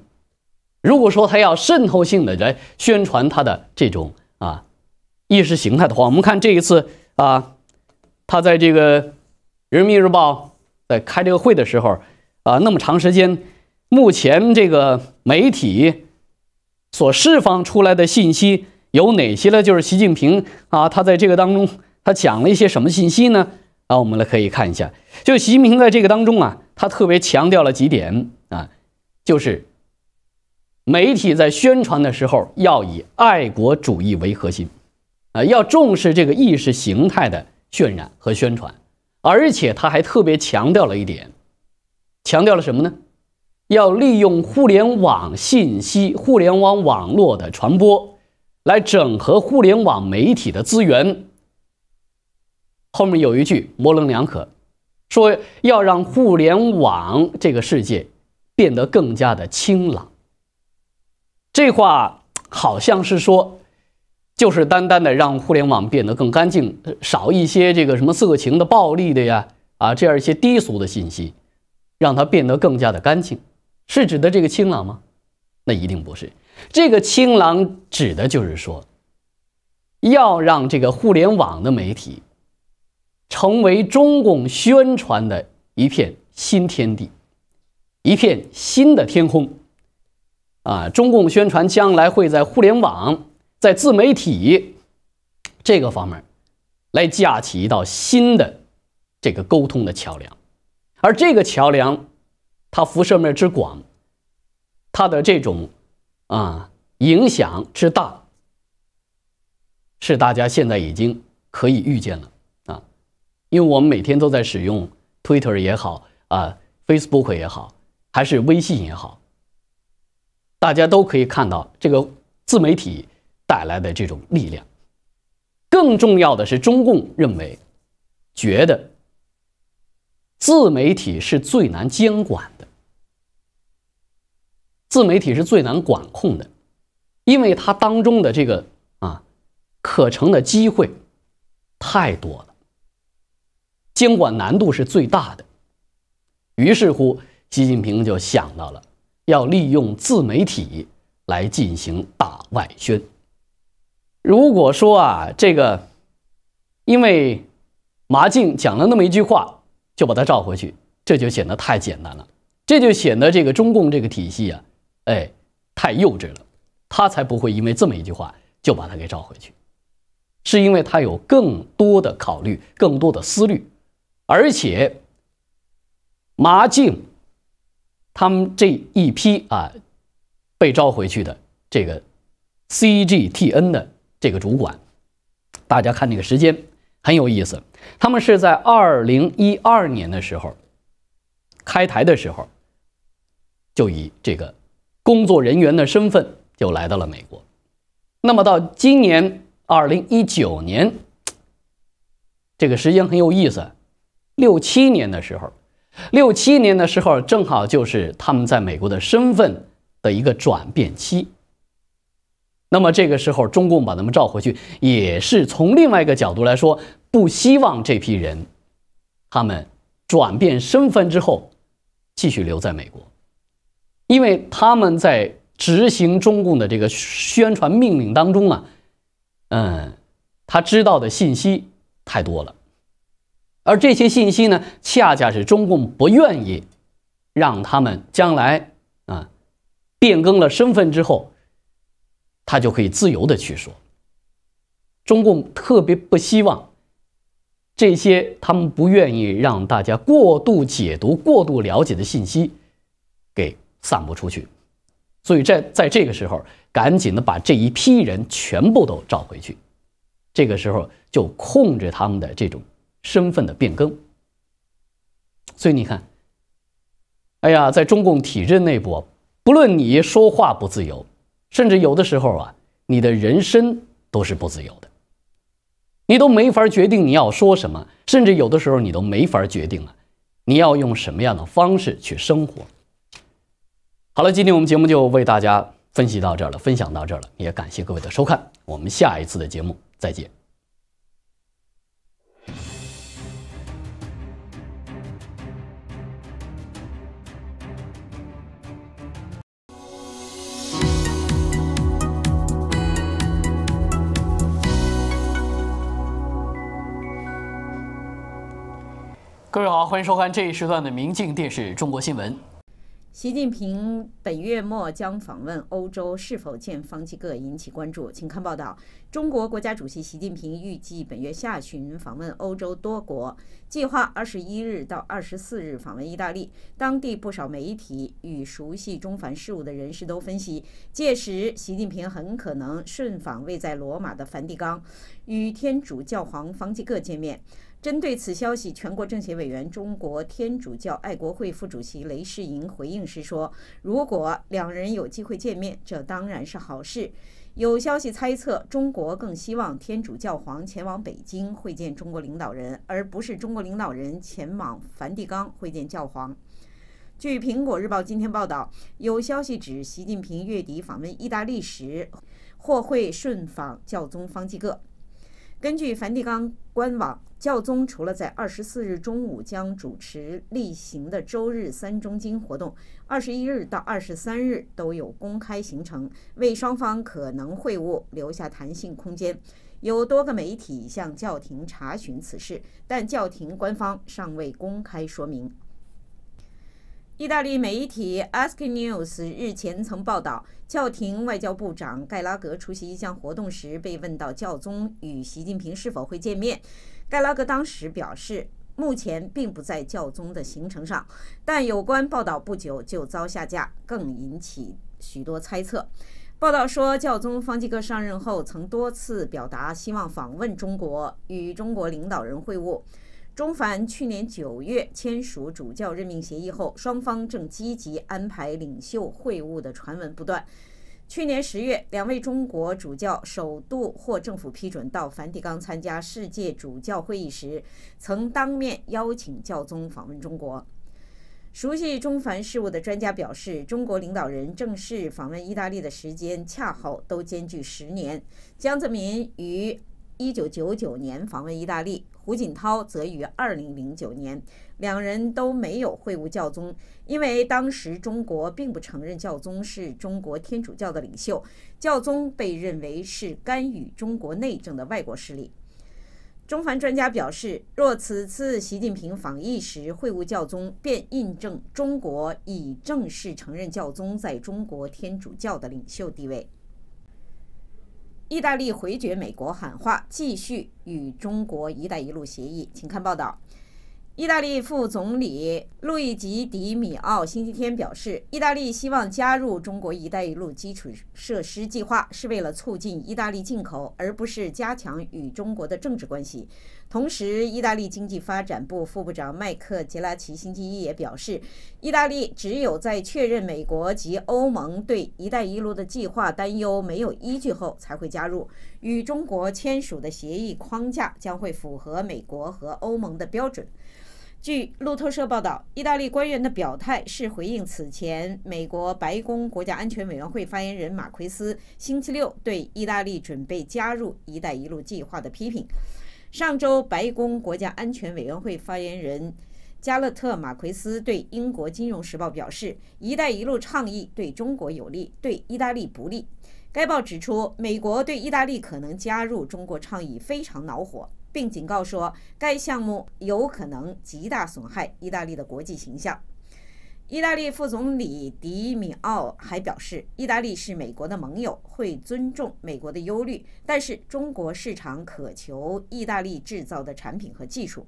如果说他要渗透性的来宣传他的这种啊意识形态的话，我们看这一次啊，他在这个《人民日报》。在开这个会的时候，啊，那么长时间，目前这个媒体所释放出来的信息有哪些呢？就是习近平啊，他在这个当中，他讲了一些什么信息呢？那，我们来可以看一下，就习近平在这个当中啊，他特别强调了几点啊，就是媒体在宣传的时候要以爱国主义为核心，啊，要重视这个意识形态的渲染和宣传。而且他还特别强调了一点，强调了什么呢？要利用互联网信息、互联网网络的传播，来整合互联网媒体的资源。后面有一句模棱两可，说要让互联网这个世界变得更加的清朗。这话好像是说，就是单单的让互联网变得更干净，少一些这个什么色情的、暴力的呀，啊，这样一些低俗的信息，让它变得更加的干净，是指的这个清朗吗？那一定不是。这个清朗指的就是说，要让这个互联网的媒体。成为中共宣传的一片新天地，一片新的天空，啊！中共宣传将来会在互联网、在自媒体这个方面来架起一道新的这个沟通的桥梁，而这个桥梁，它辐射面之广，它的这种啊影响之大，是大家现在已经可以预见了。因为我们每天都在使用 Twitter 也好啊，Facebook 也好，还是微信也好，大家都可以看到这个自媒体带来的这种力量。更重要的是，中共认为，觉得自媒体是最难监管的，自媒体是最难管控的，因为它当中的这个啊可乘的机会太多了。监管难度是最大的，于是乎，习近平就想到了要利用自媒体来进行大外宣。如果说啊，这个因为马静讲了那么一句话，就把他召回去，这就显得太简单了，这就显得这个中共这个体系啊，哎，太幼稚了。他才不会因为这么一句话就把他给召回去，是因为他有更多的考虑，更多的思虑。而且，马静他们这一批啊被招回去的这个 CGTN 的这个主管，大家看这个时间很有意思。他们是在二零一二年的时候开台的时候，就以这个工作人员的身份就来到了美国。那么到今年二零一九年，这个时间很有意思。六七年的时候，六七年的时候正好就是他们在美国的身份的一个转变期。那么这个时候，中共把他们召回去，也是从另外一个角度来说，不希望这批人他们转变身份之后继续留在美国，因为他们在执行中共的这个宣传命令当中啊，嗯，他知道的信息太多了。而这些信息呢，恰恰是中共不愿意让他们将来啊变更了身份之后，他就可以自由的去说。中共特别不希望这些他们不愿意让大家过度解读、过度了解的信息给散布出去，所以在在这个时候，赶紧的把这一批人全部都召回去。这个时候就控制他们的这种。身份的变更，所以你看，哎呀，在中共体制内部，不论你说话不自由，甚至有的时候啊，你的人生都是不自由的，你都没法决定你要说什么，甚至有的时候你都没法决定了你要用什么样的方式去生活。好了，今天我们节目就为大家分析到这儿了，分享到这儿了，也感谢各位的收看，我们下一次的节目再见。各位好，欢迎收看这一时段的《明镜电视中国新闻》。习近平本月末将访问欧洲，是否见方济各引起关注。请看报道：中国国家主席习近平预计本月下旬访问欧洲多国，计划二十一日到二十四日访问意大利。当地不少媒体与熟悉中梵事务的人士都分析，届时习近平很可能顺访位在罗马的梵蒂冈，与天主教皇方济各见面。针对此消息，全国政协委员、中国天主教爱国会副主席雷世银回应时说：“如果两人有机会见面，这当然是好事。”有消息猜测，中国更希望天主教皇前往北京会见中国领导人，而不是中国领导人前往梵蒂冈会见教皇。据《苹果日报》今天报道，有消息指，习近平月底访问意大利时，或会顺访教宗方济各。根据梵蒂冈官网，教宗除了在二十四日中午将主持例行的周日三中经活动，二十一日到二十三日都有公开行程，为双方可能会晤留下弹性空间。有多个媒体向教廷查询此事，但教廷官方尚未公开说明。意大利媒体 Ask News 日前曾报道，教廷外交部长盖拉格出席一项活动时，被问到教宗与习近平是否会见面。盖拉格当时表示，目前并不在教宗的行程上。但有关报道不久就遭下架，更引起许多猜测。报道说，教宗方济各上任后曾多次表达希望访问中国，与中国领导人会晤。中梵去年九月签署主教任命协议后，双方正积极安排领袖会晤的传闻不断。去年十月，两位中国主教首度获政府批准到梵蒂冈参加世界主教会议时，曾当面邀请教宗访问中国。熟悉中梵事务的专家表示，中国领导人正式访问意大利的时间恰好都间距十年。江泽民于一九九九年访问意大利。胡锦涛则于2009年，两人都没有会晤教宗，因为当时中国并不承认教宗是中国天主教的领袖，教宗被认为是干预中国内政的外国势力。中梵专家表示，若此次习近平访意时会晤教宗，便印证中国已正式承认教宗在中国天主教的领袖地位。意大利回绝美国喊话，继续与中国“一带一路”协议。请看报道。意大利副总理路易吉·迪米奥星期天表示，意大利希望加入中国“一带一路”基础设施计划，是为了促进意大利进口，而不是加强与中国的政治关系。同时，意大利经济发展部副部长麦克杰拉奇星期一也表示，意大利只有在确认美国及欧盟对“一带一路”的计划担忧没有依据后，才会加入。与中国签署的协议框架将会符合美国和欧盟的标准。据路透社报道，意大利官员的表态是回应此前美国白宫国家安全委员会发言人马奎斯星期六对意大利准备加入“一带一路”计划的批评。上周，白宫国家安全委员会发言人加勒特·马奎斯对英国《金融时报》表示，“一带一路”倡议对中国有利，对意大利不利。该报指出，美国对意大利可能加入中国倡议非常恼火。并警告说，该项目有可能极大损害意大利的国际形象。意大利副总理迪米奥还表示，意大利是美国的盟友，会尊重美国的忧虑，但是中国市场渴求意大利制造的产品和技术。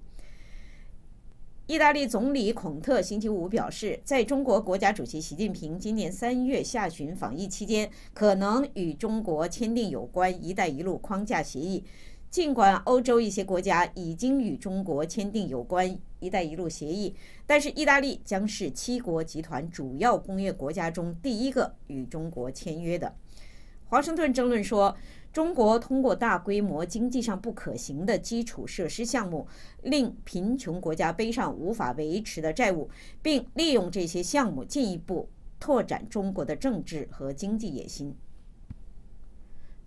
意大利总理孔特星期五表示，在中国国家主席习近平今年三月下旬访意期间，可能与中国签订有关“一带一路”框架协议。尽管欧洲一些国家已经与中国签订有关“一带一路”协议，但是意大利将是七国集团主要工业国家中第一个与中国签约的。华盛顿争论说，中国通过大规模、经济上不可行的基础设施项目，令贫穷国家背上无法维持的债务，并利用这些项目进一步拓展中国的政治和经济野心。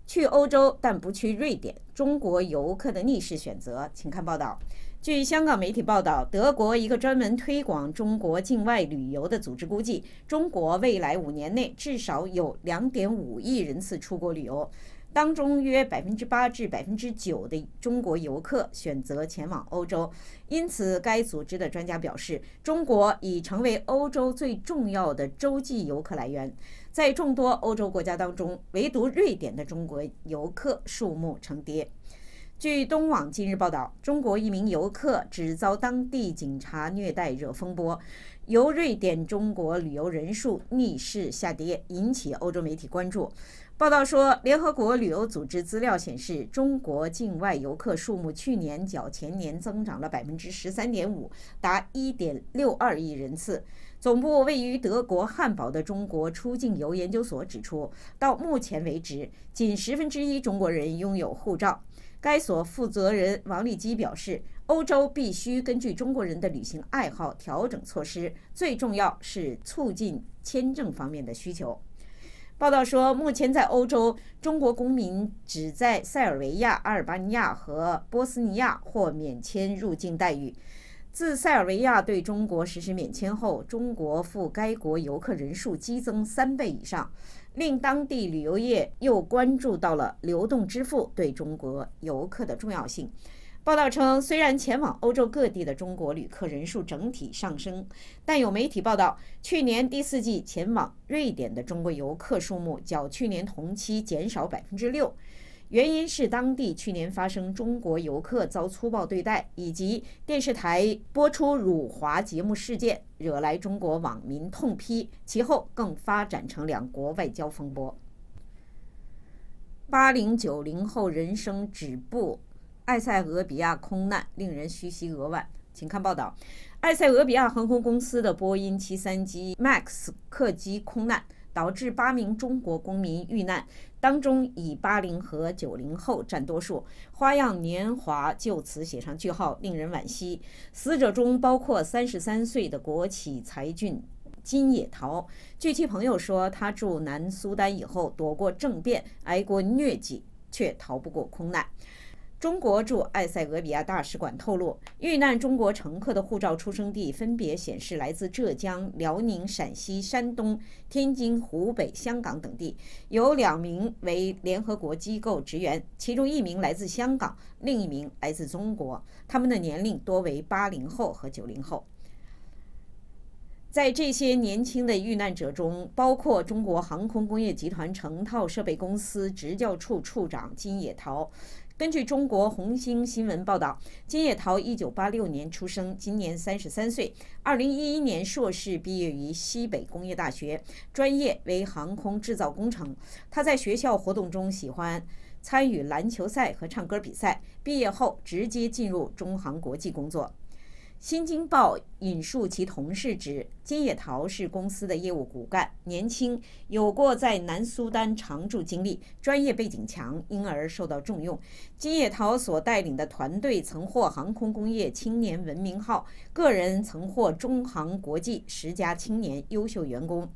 去欧洲但不去瑞典，中国游客的逆势选择，请看报道。据香港媒体报道，德国一个专门推广中国境外旅游的组织估计，中国未来五年内至少有2.5亿人次出国旅游。当中约百分之八至百分之九的中国游客选择前往欧洲，因此该组织的专家表示，中国已成为欧洲最重要的洲际游客来源。在众多欧洲国家当中，唯独瑞典的中国游客数目成跌。据东网今日报道，中国一名游客只遭当地警察虐待惹风波，由瑞典中国旅游人数逆势下跌，引起欧洲媒体关注。报道说，联合国旅游组织资料显示，中国境外游客数目去年较前年增长了百分之十三点五，达一点六二亿人次。总部位于德国汉堡的中国出境游研究所指出，到目前为止，仅十分之一中国人拥有护照。该所负责人王立基表示，欧洲必须根据中国人的旅行爱好调整措施，最重要是促进签证方面的需求。报道说，目前在欧洲，中国公民只在塞尔维亚、阿尔巴尼亚和波斯尼亚获免签入境待遇。自塞尔维亚对中国实施免签后，中国赴该国游客人数激增三倍以上，令当地旅游业又关注到了流动支付对中国游客的重要性。报道称，虽然前往欧洲各地的中国旅客人数整体上升，但有媒体报道，去年第四季前往瑞典的中国游客数目较去年同期减少百分之六。原因是当地去年发生中国游客遭粗暴对待，以及电视台播出辱华节目事件，惹来中国网民痛批，其后更发展成两国外交风波。八零九零后人生止步。埃塞俄比亚空难令人须膝额腕，请看报道。埃塞俄比亚航空公司的波音737 MAX 客机空难，导致八名中国公民遇难，当中以八零和九零后占多数。花样年华就此写上句号，令人惋惜。死者中包括三十三岁的国企才俊金野桃。据其朋友说，他驻南苏丹以后躲过政变，挨过疟疾，却逃不过空难。中国驻埃塞俄比亚大使馆透露，遇难中国乘客的护照出生地分别显示来自浙江、辽宁、陕西、山东、天津、湖北、香港等地，有两名为联合国机构职员，其中一名来自香港，另一名来自中国。他们的年龄多为八零后和九零后。在这些年轻的遇难者中，包括中国航空工业集团成套设备公司执教处处长金野桃。根据中国红星新闻报道，金叶桃一九八六年出生，今年三十三岁。二零一一年硕士毕业于西北工业大学，专业为航空制造工程。他在学校活动中喜欢参与篮球赛和唱歌比赛。毕业后直接进入中航国际工作。新京报引述其同事指，金野桃是公司的业务骨干，年轻，有过在南苏丹常驻经历，专业背景强，因而受到重用。金野桃所带领的团队曾获航空工业青年文明号，个人曾获中航国际十佳青年优秀员工。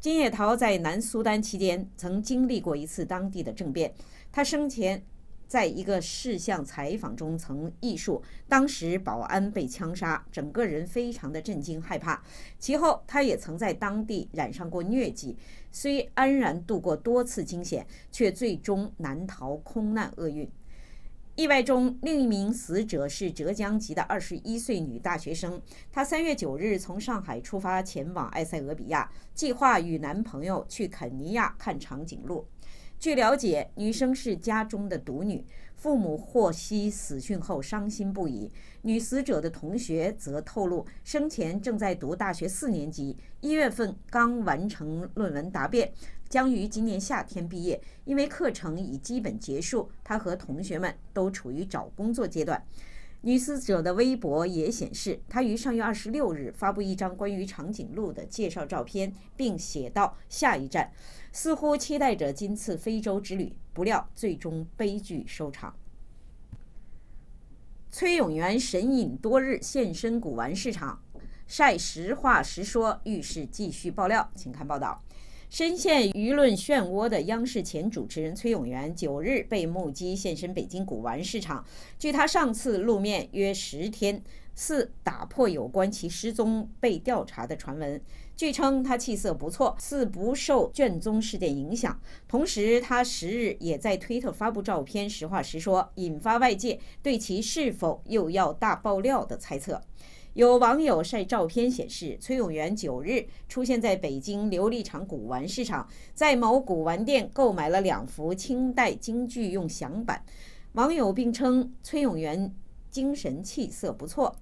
金野桃在南苏丹期间曾经历过一次当地的政变，他生前。在一个事项采访中，曾忆述当时保安被枪杀，整个人非常的震惊害怕。其后，他也曾在当地染上过疟疾，虽安然度过多次惊险，却最终难逃空难厄运。意外中，另一名死者是浙江籍的二十一岁女大学生，她三月九日从上海出发前往埃塞俄比亚，计划与男朋友去肯尼亚看长颈鹿。据了解，女生是家中的独女，父母获悉死讯后伤心不已。女死者的同学则透露，生前正在读大学四年级，一月份刚完成论文答辩，将于今年夏天毕业。因为课程已基本结束，她和同学们都处于找工作阶段。女死者的微博也显示，她于上月二十六日发布一张关于长颈鹿的介绍照片，并写道：“下一站，似乎期待着今次非洲之旅，不料最终悲剧收场。”崔永元神隐多日现身古玩市场，晒实话实说，遇事继续爆料，请看报道。深陷舆论漩涡的央视前主持人崔永元，九日被目击现身北京古玩市场。据他上次露面约十天，似打破有关其失踪被调查的传闻。据称，他气色不错，似不受卷宗事件影响。同时，他十日也在推特发布照片，实话实说，引发外界对其是否又要大爆料的猜测。有网友晒照片显示，崔永元九日出现在北京琉璃厂古玩市场，在某古玩店购买了两幅清代京剧用响板。网友并称崔永元精神气色不错。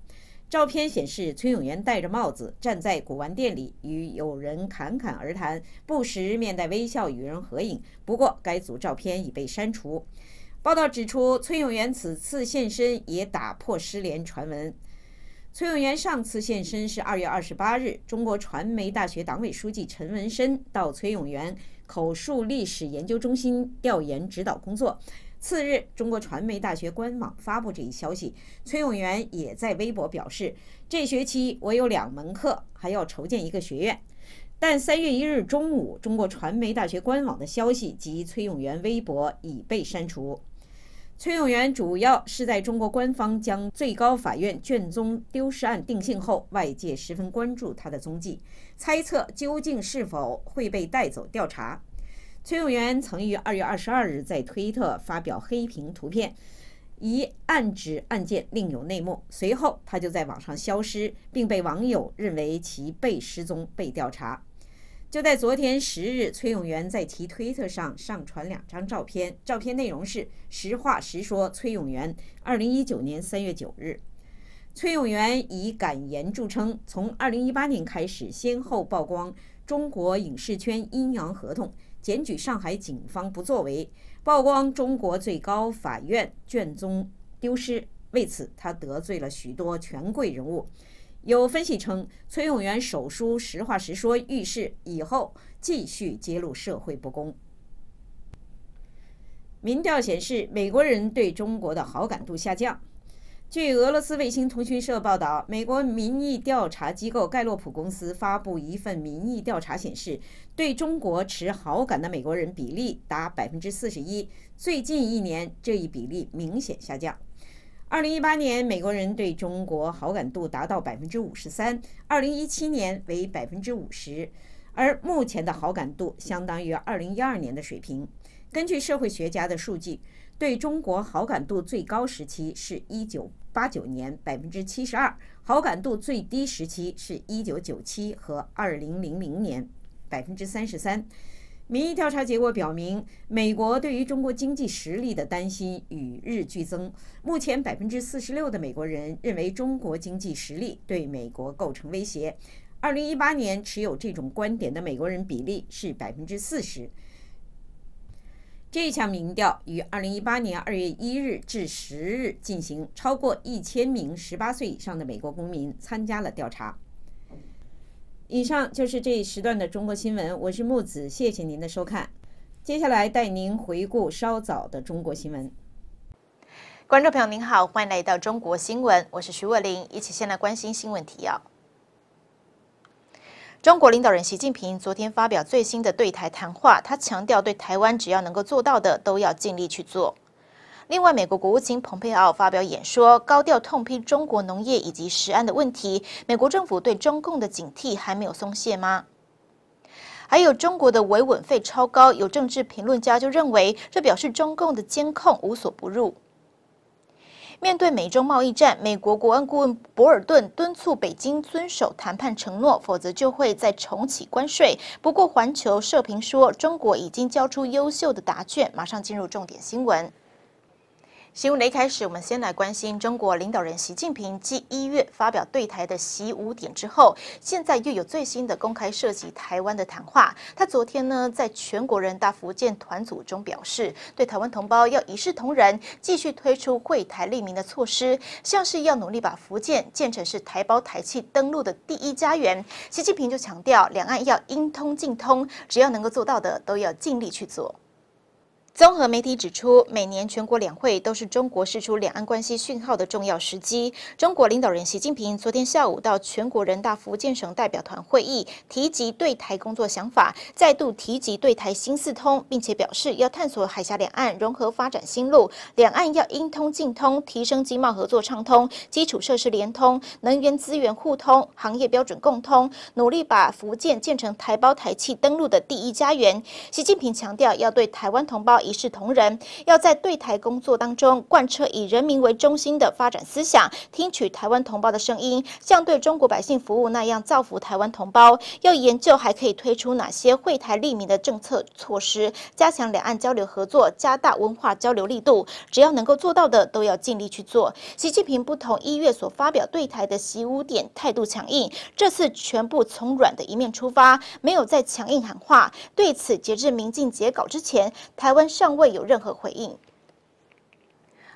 照片显示，崔永元戴着帽子站在古玩店里，与友人侃侃而谈，不时面带微笑与人合影。不过，该组照片已被删除。报道指出，崔永元此次现身也打破失联传闻。崔永元上次现身是二月二十八日，中国传媒大学党委书记陈文生到崔永元口述历史研究中心调研指导工作。次日，中国传媒大学官网发布这一消息。崔永元也在微博表示：“这学期我有两门课，还要筹建一个学院。”但三月一日中午，中国传媒大学官网的消息及崔永元微博已被删除。崔永元主要是在中国官方将最高法院卷宗丢失案定性后，外界十分关注他的踪迹，猜测究竟是否会被带走调查。崔永元曾于二月二十二日在推特发表黑屏图片，疑暗指案件另有内幕。随后，他就在网上消失，并被网友认为其被失踪、被调查。就在昨天十日，崔永元在其推特上上传两张照片，照片内容是“实话实说”。崔永元，二零一九年三月九日。崔永元以敢言著称，从二零一八年开始，先后曝光中国影视圈阴阳合同。检举上海警方不作为，曝光中国最高法院卷宗丢失。为此，他得罪了许多权贵人物。有分析称，崔永元手书实话实说，预示以后继续揭露社会不公。民调显示，美国人对中国的好感度下降。据俄罗斯卫星通讯社报道，美国民意调查机构盖洛普公司发布一份民意调查显示，对中国持好感的美国人比例达百分之四十一。最近一年，这一比例明显下降。二零一八年，美国人对中国好感度达到百分之五十三，二零一七年为百分之五十，而目前的好感度相当于二零一二年的水平。根据社会学家的数据。对中国好感度最高时期是一九八九年，百分之七十二；好感度最低时期是一九九七和二零零零年，百分之三十三。民意调查结果表明，美国对于中国经济实力的担心与日俱增。目前，百分之四十六的美国人认为中国经济实力对美国构成威胁。二零一八年，持有这种观点的美国人比例是百分之四十。这项民调于二零一八年二月一日至十日进行，超过一千名十八岁以上的美国公民参加了调查。以上就是这一时段的中国新闻，我是木子，谢谢您的收看。接下来带您回顾稍早的中国新闻。观众朋友您好，欢迎来到中国新闻，我是徐若琳，一起先来关心新闻提要。中国领导人习近平昨天发表最新的对台谈话，他强调对台湾只要能够做到的都要尽力去做。另外，美国国务卿蓬佩奥发表演说，高调痛批中国农业以及食安的问题。美国政府对中共的警惕还没有松懈吗？还有中国的维稳费超高，有政治评论家就认为这表示中共的监控无所不入。面对美中贸易战，美国国安顾问博尔顿敦促北京遵守谈判承诺，否则就会再重启关税。不过，环球社评说，中国已经交出优秀的答卷。马上进入重点新闻。新闻的一开始，我们先来关心中国领导人习近平继一月发表对台的习五点之后，现在又有最新的公开涉及台湾的谈话。他昨天呢，在全国人大福建团组中表示，对台湾同胞要一视同仁，继续推出惠台利民的措施，像是要努力把福建建成是台胞台企登陆的第一家园。习近平就强调，两岸要应通尽通，只要能够做到的，都要尽力去做。综合媒体指出，每年全国两会都是中国释出两岸关系讯号的重要时机。中国领导人习近平昨天下午到全国人大福建省代表团会议，提及对台工作想法，再度提及对台新四通，并且表示要探索海峡两岸融合发展新路，两岸要应通尽通，提升经贸合作畅通，基础设施连通，能源资源互通，行业标准共通，努力把福建建成台胞台企登陆的第一家园。习近平强调，要对台湾同胞。一视同仁，要在对台工作当中贯彻以人民为中心的发展思想，听取台湾同胞的声音，像对中国百姓服务那样造福台湾同胞。要研究还可以推出哪些惠台利民的政策措施，加强两岸交流合作，加大文化交流力度。只要能够做到的，都要尽力去做。习近平不同一月所发表对台的习五点，态度强硬，这次全部从软的一面出发，没有再强硬喊话。对此，截至明镜截稿之前，台湾尚未有任何回应。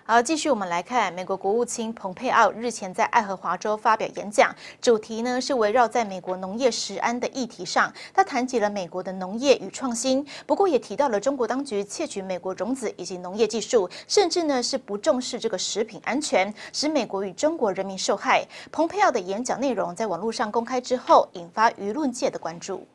好，继续我们来看，美国国务卿蓬佩奥日前在爱荷华州发表演讲，主题呢是围绕在美国农业食安的议题上。他谈及了美国的农业与创新，不过也提到了中国当局窃取美国种子以及农业技术，甚至呢是不重视这个食品安全，使美国与中国人民受害。蓬佩奥的演讲内容在网络上公开之后，引发舆论界的关注。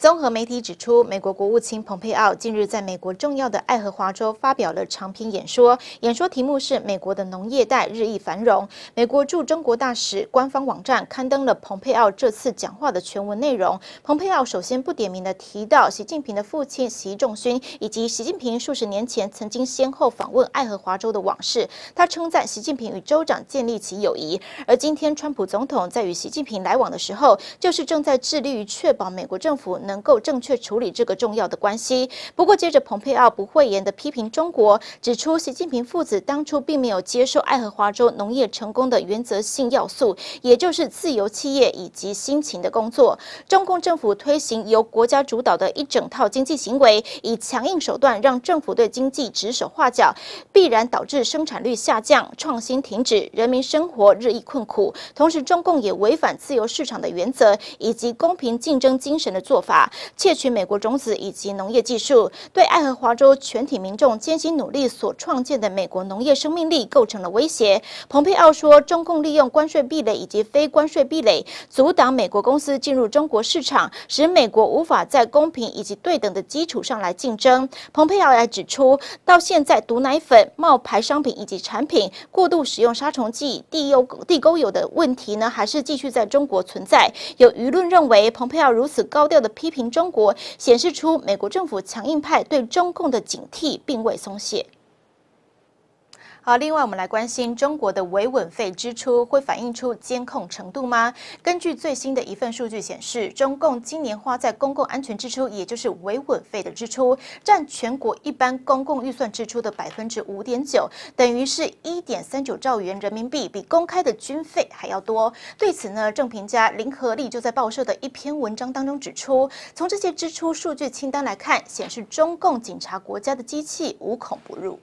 综合媒体指出，美国国务卿蓬佩奥近日在美国重要的爱荷华州发表了长篇演说，演说题目是“美国的农业带日益繁荣”。美国驻中国大使官方网站刊登了蓬佩奥这次讲话的全文内容。蓬佩奥首先不点名的提到习近平的父亲习仲勋以及习近平数十年前曾经先后访问爱荷华州的往事。他称赞习近平与州长建立起友谊，而今天川普总统在与习近平来往的时候，就是正在致力于确保美国政府。能够正确处理这个重要的关系。不过，接着蓬佩奥不讳言的批评中国，指出习近平父子当初并没有接受爱荷华州农业成功的原则性要素，也就是自由企业以及辛勤的工作。中共政府推行由国家主导的一整套经济行为，以强硬手段让政府对经济指手画脚，必然导致生产率下降、创新停止、人民生活日益困苦。同时，中共也违反自由市场的原则以及公平竞争精神的做法。窃取美国种子以及农业技术，对爱荷华州全体民众艰辛努力所创建的美国农业生命力构成了威胁。蓬佩奥说，中共利用关税壁垒以及非关税壁垒，阻挡美国公司进入中国市场，使美国无法在公平以及对等的基础上来竞争。蓬佩奥还指出，到现在毒奶粉、冒牌商品以及产品过度使用杀虫剂、地优地沟油的问题呢，还是继续在中国存在。有舆论认为，蓬佩奥如此高调的批。评中国，显示出美国政府强硬派对中共的警惕并未松懈。好，另外我们来关心中国的维稳费支出会反映出监控程度吗？根据最新的一份数据显示，中共今年花在公共安全支出，也就是维稳费的支出，占全国一般公共预算支出的百分之五点九，等于是一点三九兆元人民币，比公开的军费还要多。对此呢，正评家林和利就在报社的一篇文章当中指出，从这些支出数据清单来看，显示中共警察国家的机器无孔不入。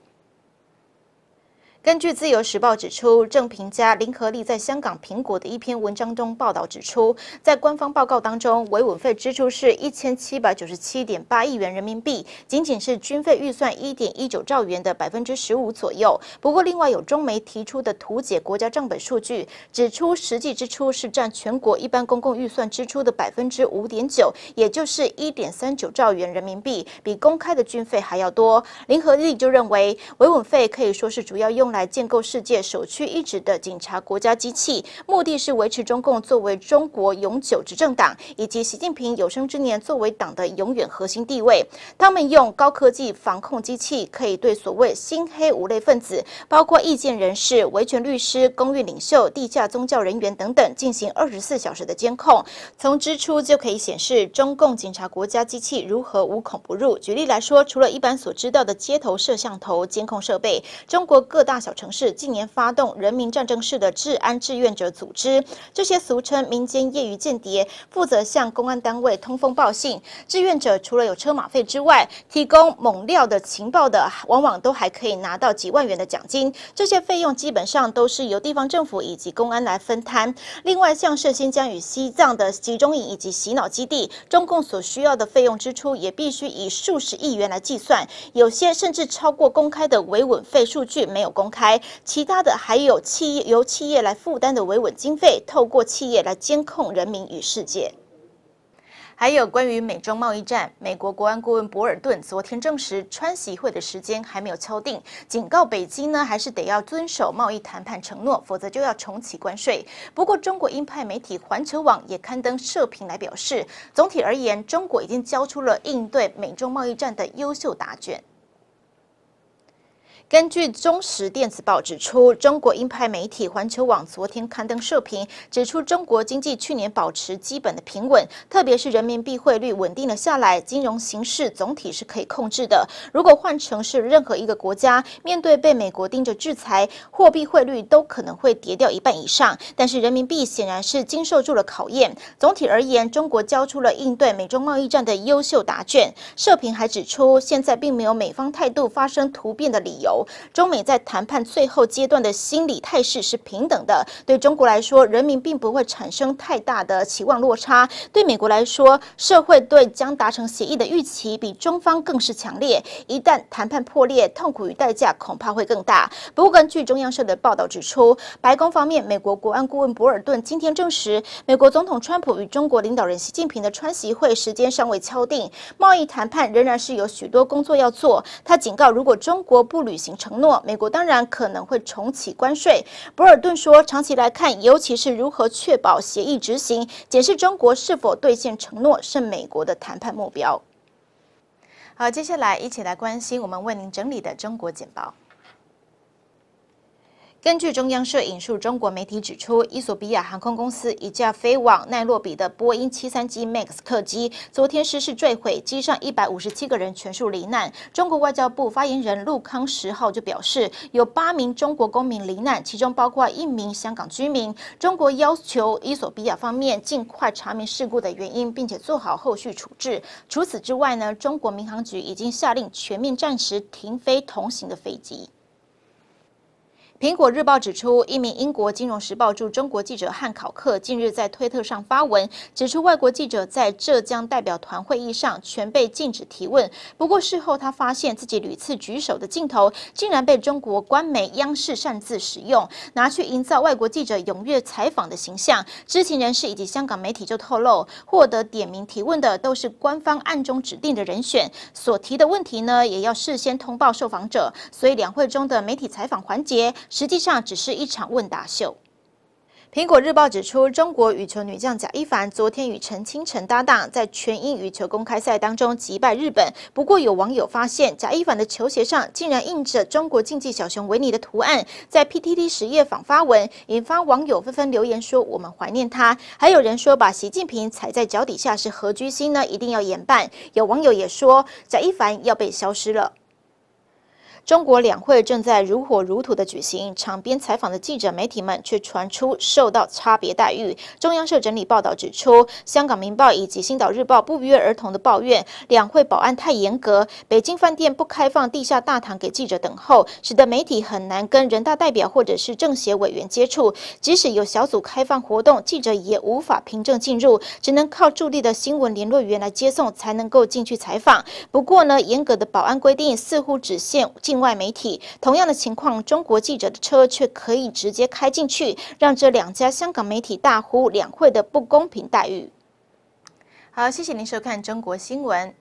根据自由时报指出，正评家林和利在香港苹果的一篇文章中报道指出，在官方报告当中，维稳费支出是一千七百九十七点八亿元人民币，仅仅是军费预算一点一九兆元的百分之十五左右。不过，另外有中媒提出的图解国家账本数据，指出实际支出是占全国一般公共预算支出的百分之五点九，也就是一点三九兆元人民币，比公开的军费还要多。林和利就认为，维稳费可以说是主要用来。来建构世界首屈一指的警察国家机器，目的是维持中共作为中国永久执政党，以及习近平有生之年作为党的永远核心地位。他们用高科技防控机器，可以对所谓新黑五类分子，包括意见人士、维权律师、公寓领袖、地下宗教人员等等，进行二十四小时的监控。从支出就可以显示中共警察国家机器如何无孔不入。举例来说，除了一般所知道的街头摄像头监控设备，中国各大小城市近年发动人民战争式的治安志愿者组织，这些俗称民间业余间谍，负责向公安单位通风报信。志愿者除了有车马费之外，提供猛料的情报的，往往都还可以拿到几万元的奖金。这些费用基本上都是由地方政府以及公安来分摊。另外，像是新疆与西藏的集中营以及洗脑基地，中共所需要的费用支出也必须以数十亿元来计算，有些甚至超过公开的维稳费数据没有公开。开，其他的还有企业由企业来负担的维稳经费，透过企业来监控人民与世界。还有关于美中贸易战，美国国安顾问博尔顿昨天证实，川习会的时间还没有敲定，警告北京呢，还是得要遵守贸易谈判承诺，否则就要重启关税。不过，中国鹰派媒体环球网也刊登社评来表示，总体而言，中国已经交出了应对美中贸易战的优秀答卷。根据中时电子报指出，中国鹰派媒体环球网昨天刊登社评，指出中国经济去年保持基本的平稳，特别是人民币汇率稳定了下来，金融形势总体是可以控制的。如果换成是任何一个国家，面对被美国盯着制裁，货币汇率都可能会跌掉一半以上。但是人民币显然是经受住了考验。总体而言，中国交出了应对美中贸易战的优秀答卷。社评还指出，现在并没有美方态度发生突变的理由。中美在谈判最后阶段的心理态势是平等的。对中国来说，人民并不会产生太大的期望落差；对美国来说，社会对将达成协议的预期比中方更是强烈。一旦谈判破裂，痛苦与代价恐怕会更大。不过，根据中央社的报道指出，白宫方面，美国国安顾问博尔顿今天证实，美国总统川普与中国领导人习近平的川习会时间尚未敲定，贸易谈判仍然是有许多工作要做。他警告，如果中国不履行，承诺，美国当然可能会重启关税。博尔顿说，长期来看，尤其是如何确保协议执行，检视中国是否兑现承诺，是美国的谈判目标。好，接下来一起来关心我们为您整理的中国简报。根据中央社引述中国媒体指出，伊索比亚航空公司一架飞往奈洛比的波音737 MAX 客机昨天失事坠毁，机上一百五十七个人全数罹难。中国外交部发言人陆康十号就表示，有八名中国公民罹难，其中包括一名香港居民。中国要求伊索比亚方面尽快查明事故的原因，并且做好后续处置。除此之外呢，中国民航局已经下令全面暂时停飞同行的飞机。苹果日报指出，一名英国《金融时报》驻中国记者汉考克近日在推特上发文，指出外国记者在浙江代表团会议上全被禁止提问。不过事后他发现自己屡次举手的镜头，竟然被中国官媒央视擅自使用，拿去营造外国记者踊跃采访的形象。知情人士以及香港媒体就透露，获得点名提问的都是官方暗中指定的人选，所提的问题呢，也要事先通报受访者。所以两会中的媒体采访环节。实际上只是一场问答秀。苹果日报指出，中国羽球女将贾一凡昨天与陈清晨搭档，在全英羽球公开赛当中击败日本。不过，有网友发现贾一凡的球鞋上竟然印着中国竞技小熊维尼的图案，在 PTT 实业坊发文，引发网友纷纷留言说：“我们怀念他。”还有人说，把习近平踩在脚底下是何居心呢？一定要严办。有网友也说，贾一凡要被消失了。中国两会正在如火如荼的举行，场边采访的记者、媒体们却传出受到差别待遇。中央社整理报道指出，香港《明报》以及《星岛日报》不约而同的抱怨，两会保安太严格，北京饭店不开放地下大堂给记者等候，使得媒体很难跟人大代表或者是政协委员接触。即使有小组开放活动，记者也无法凭证进入，只能靠驻地的新闻联络员来接送，才能够进去采访。不过呢，严格的保安规定似乎只限进。外媒体同样的情况，中国记者的车却可以直接开进去，让这两家香港媒体大呼两会的不公平待遇。好，谢谢您收看中国新闻。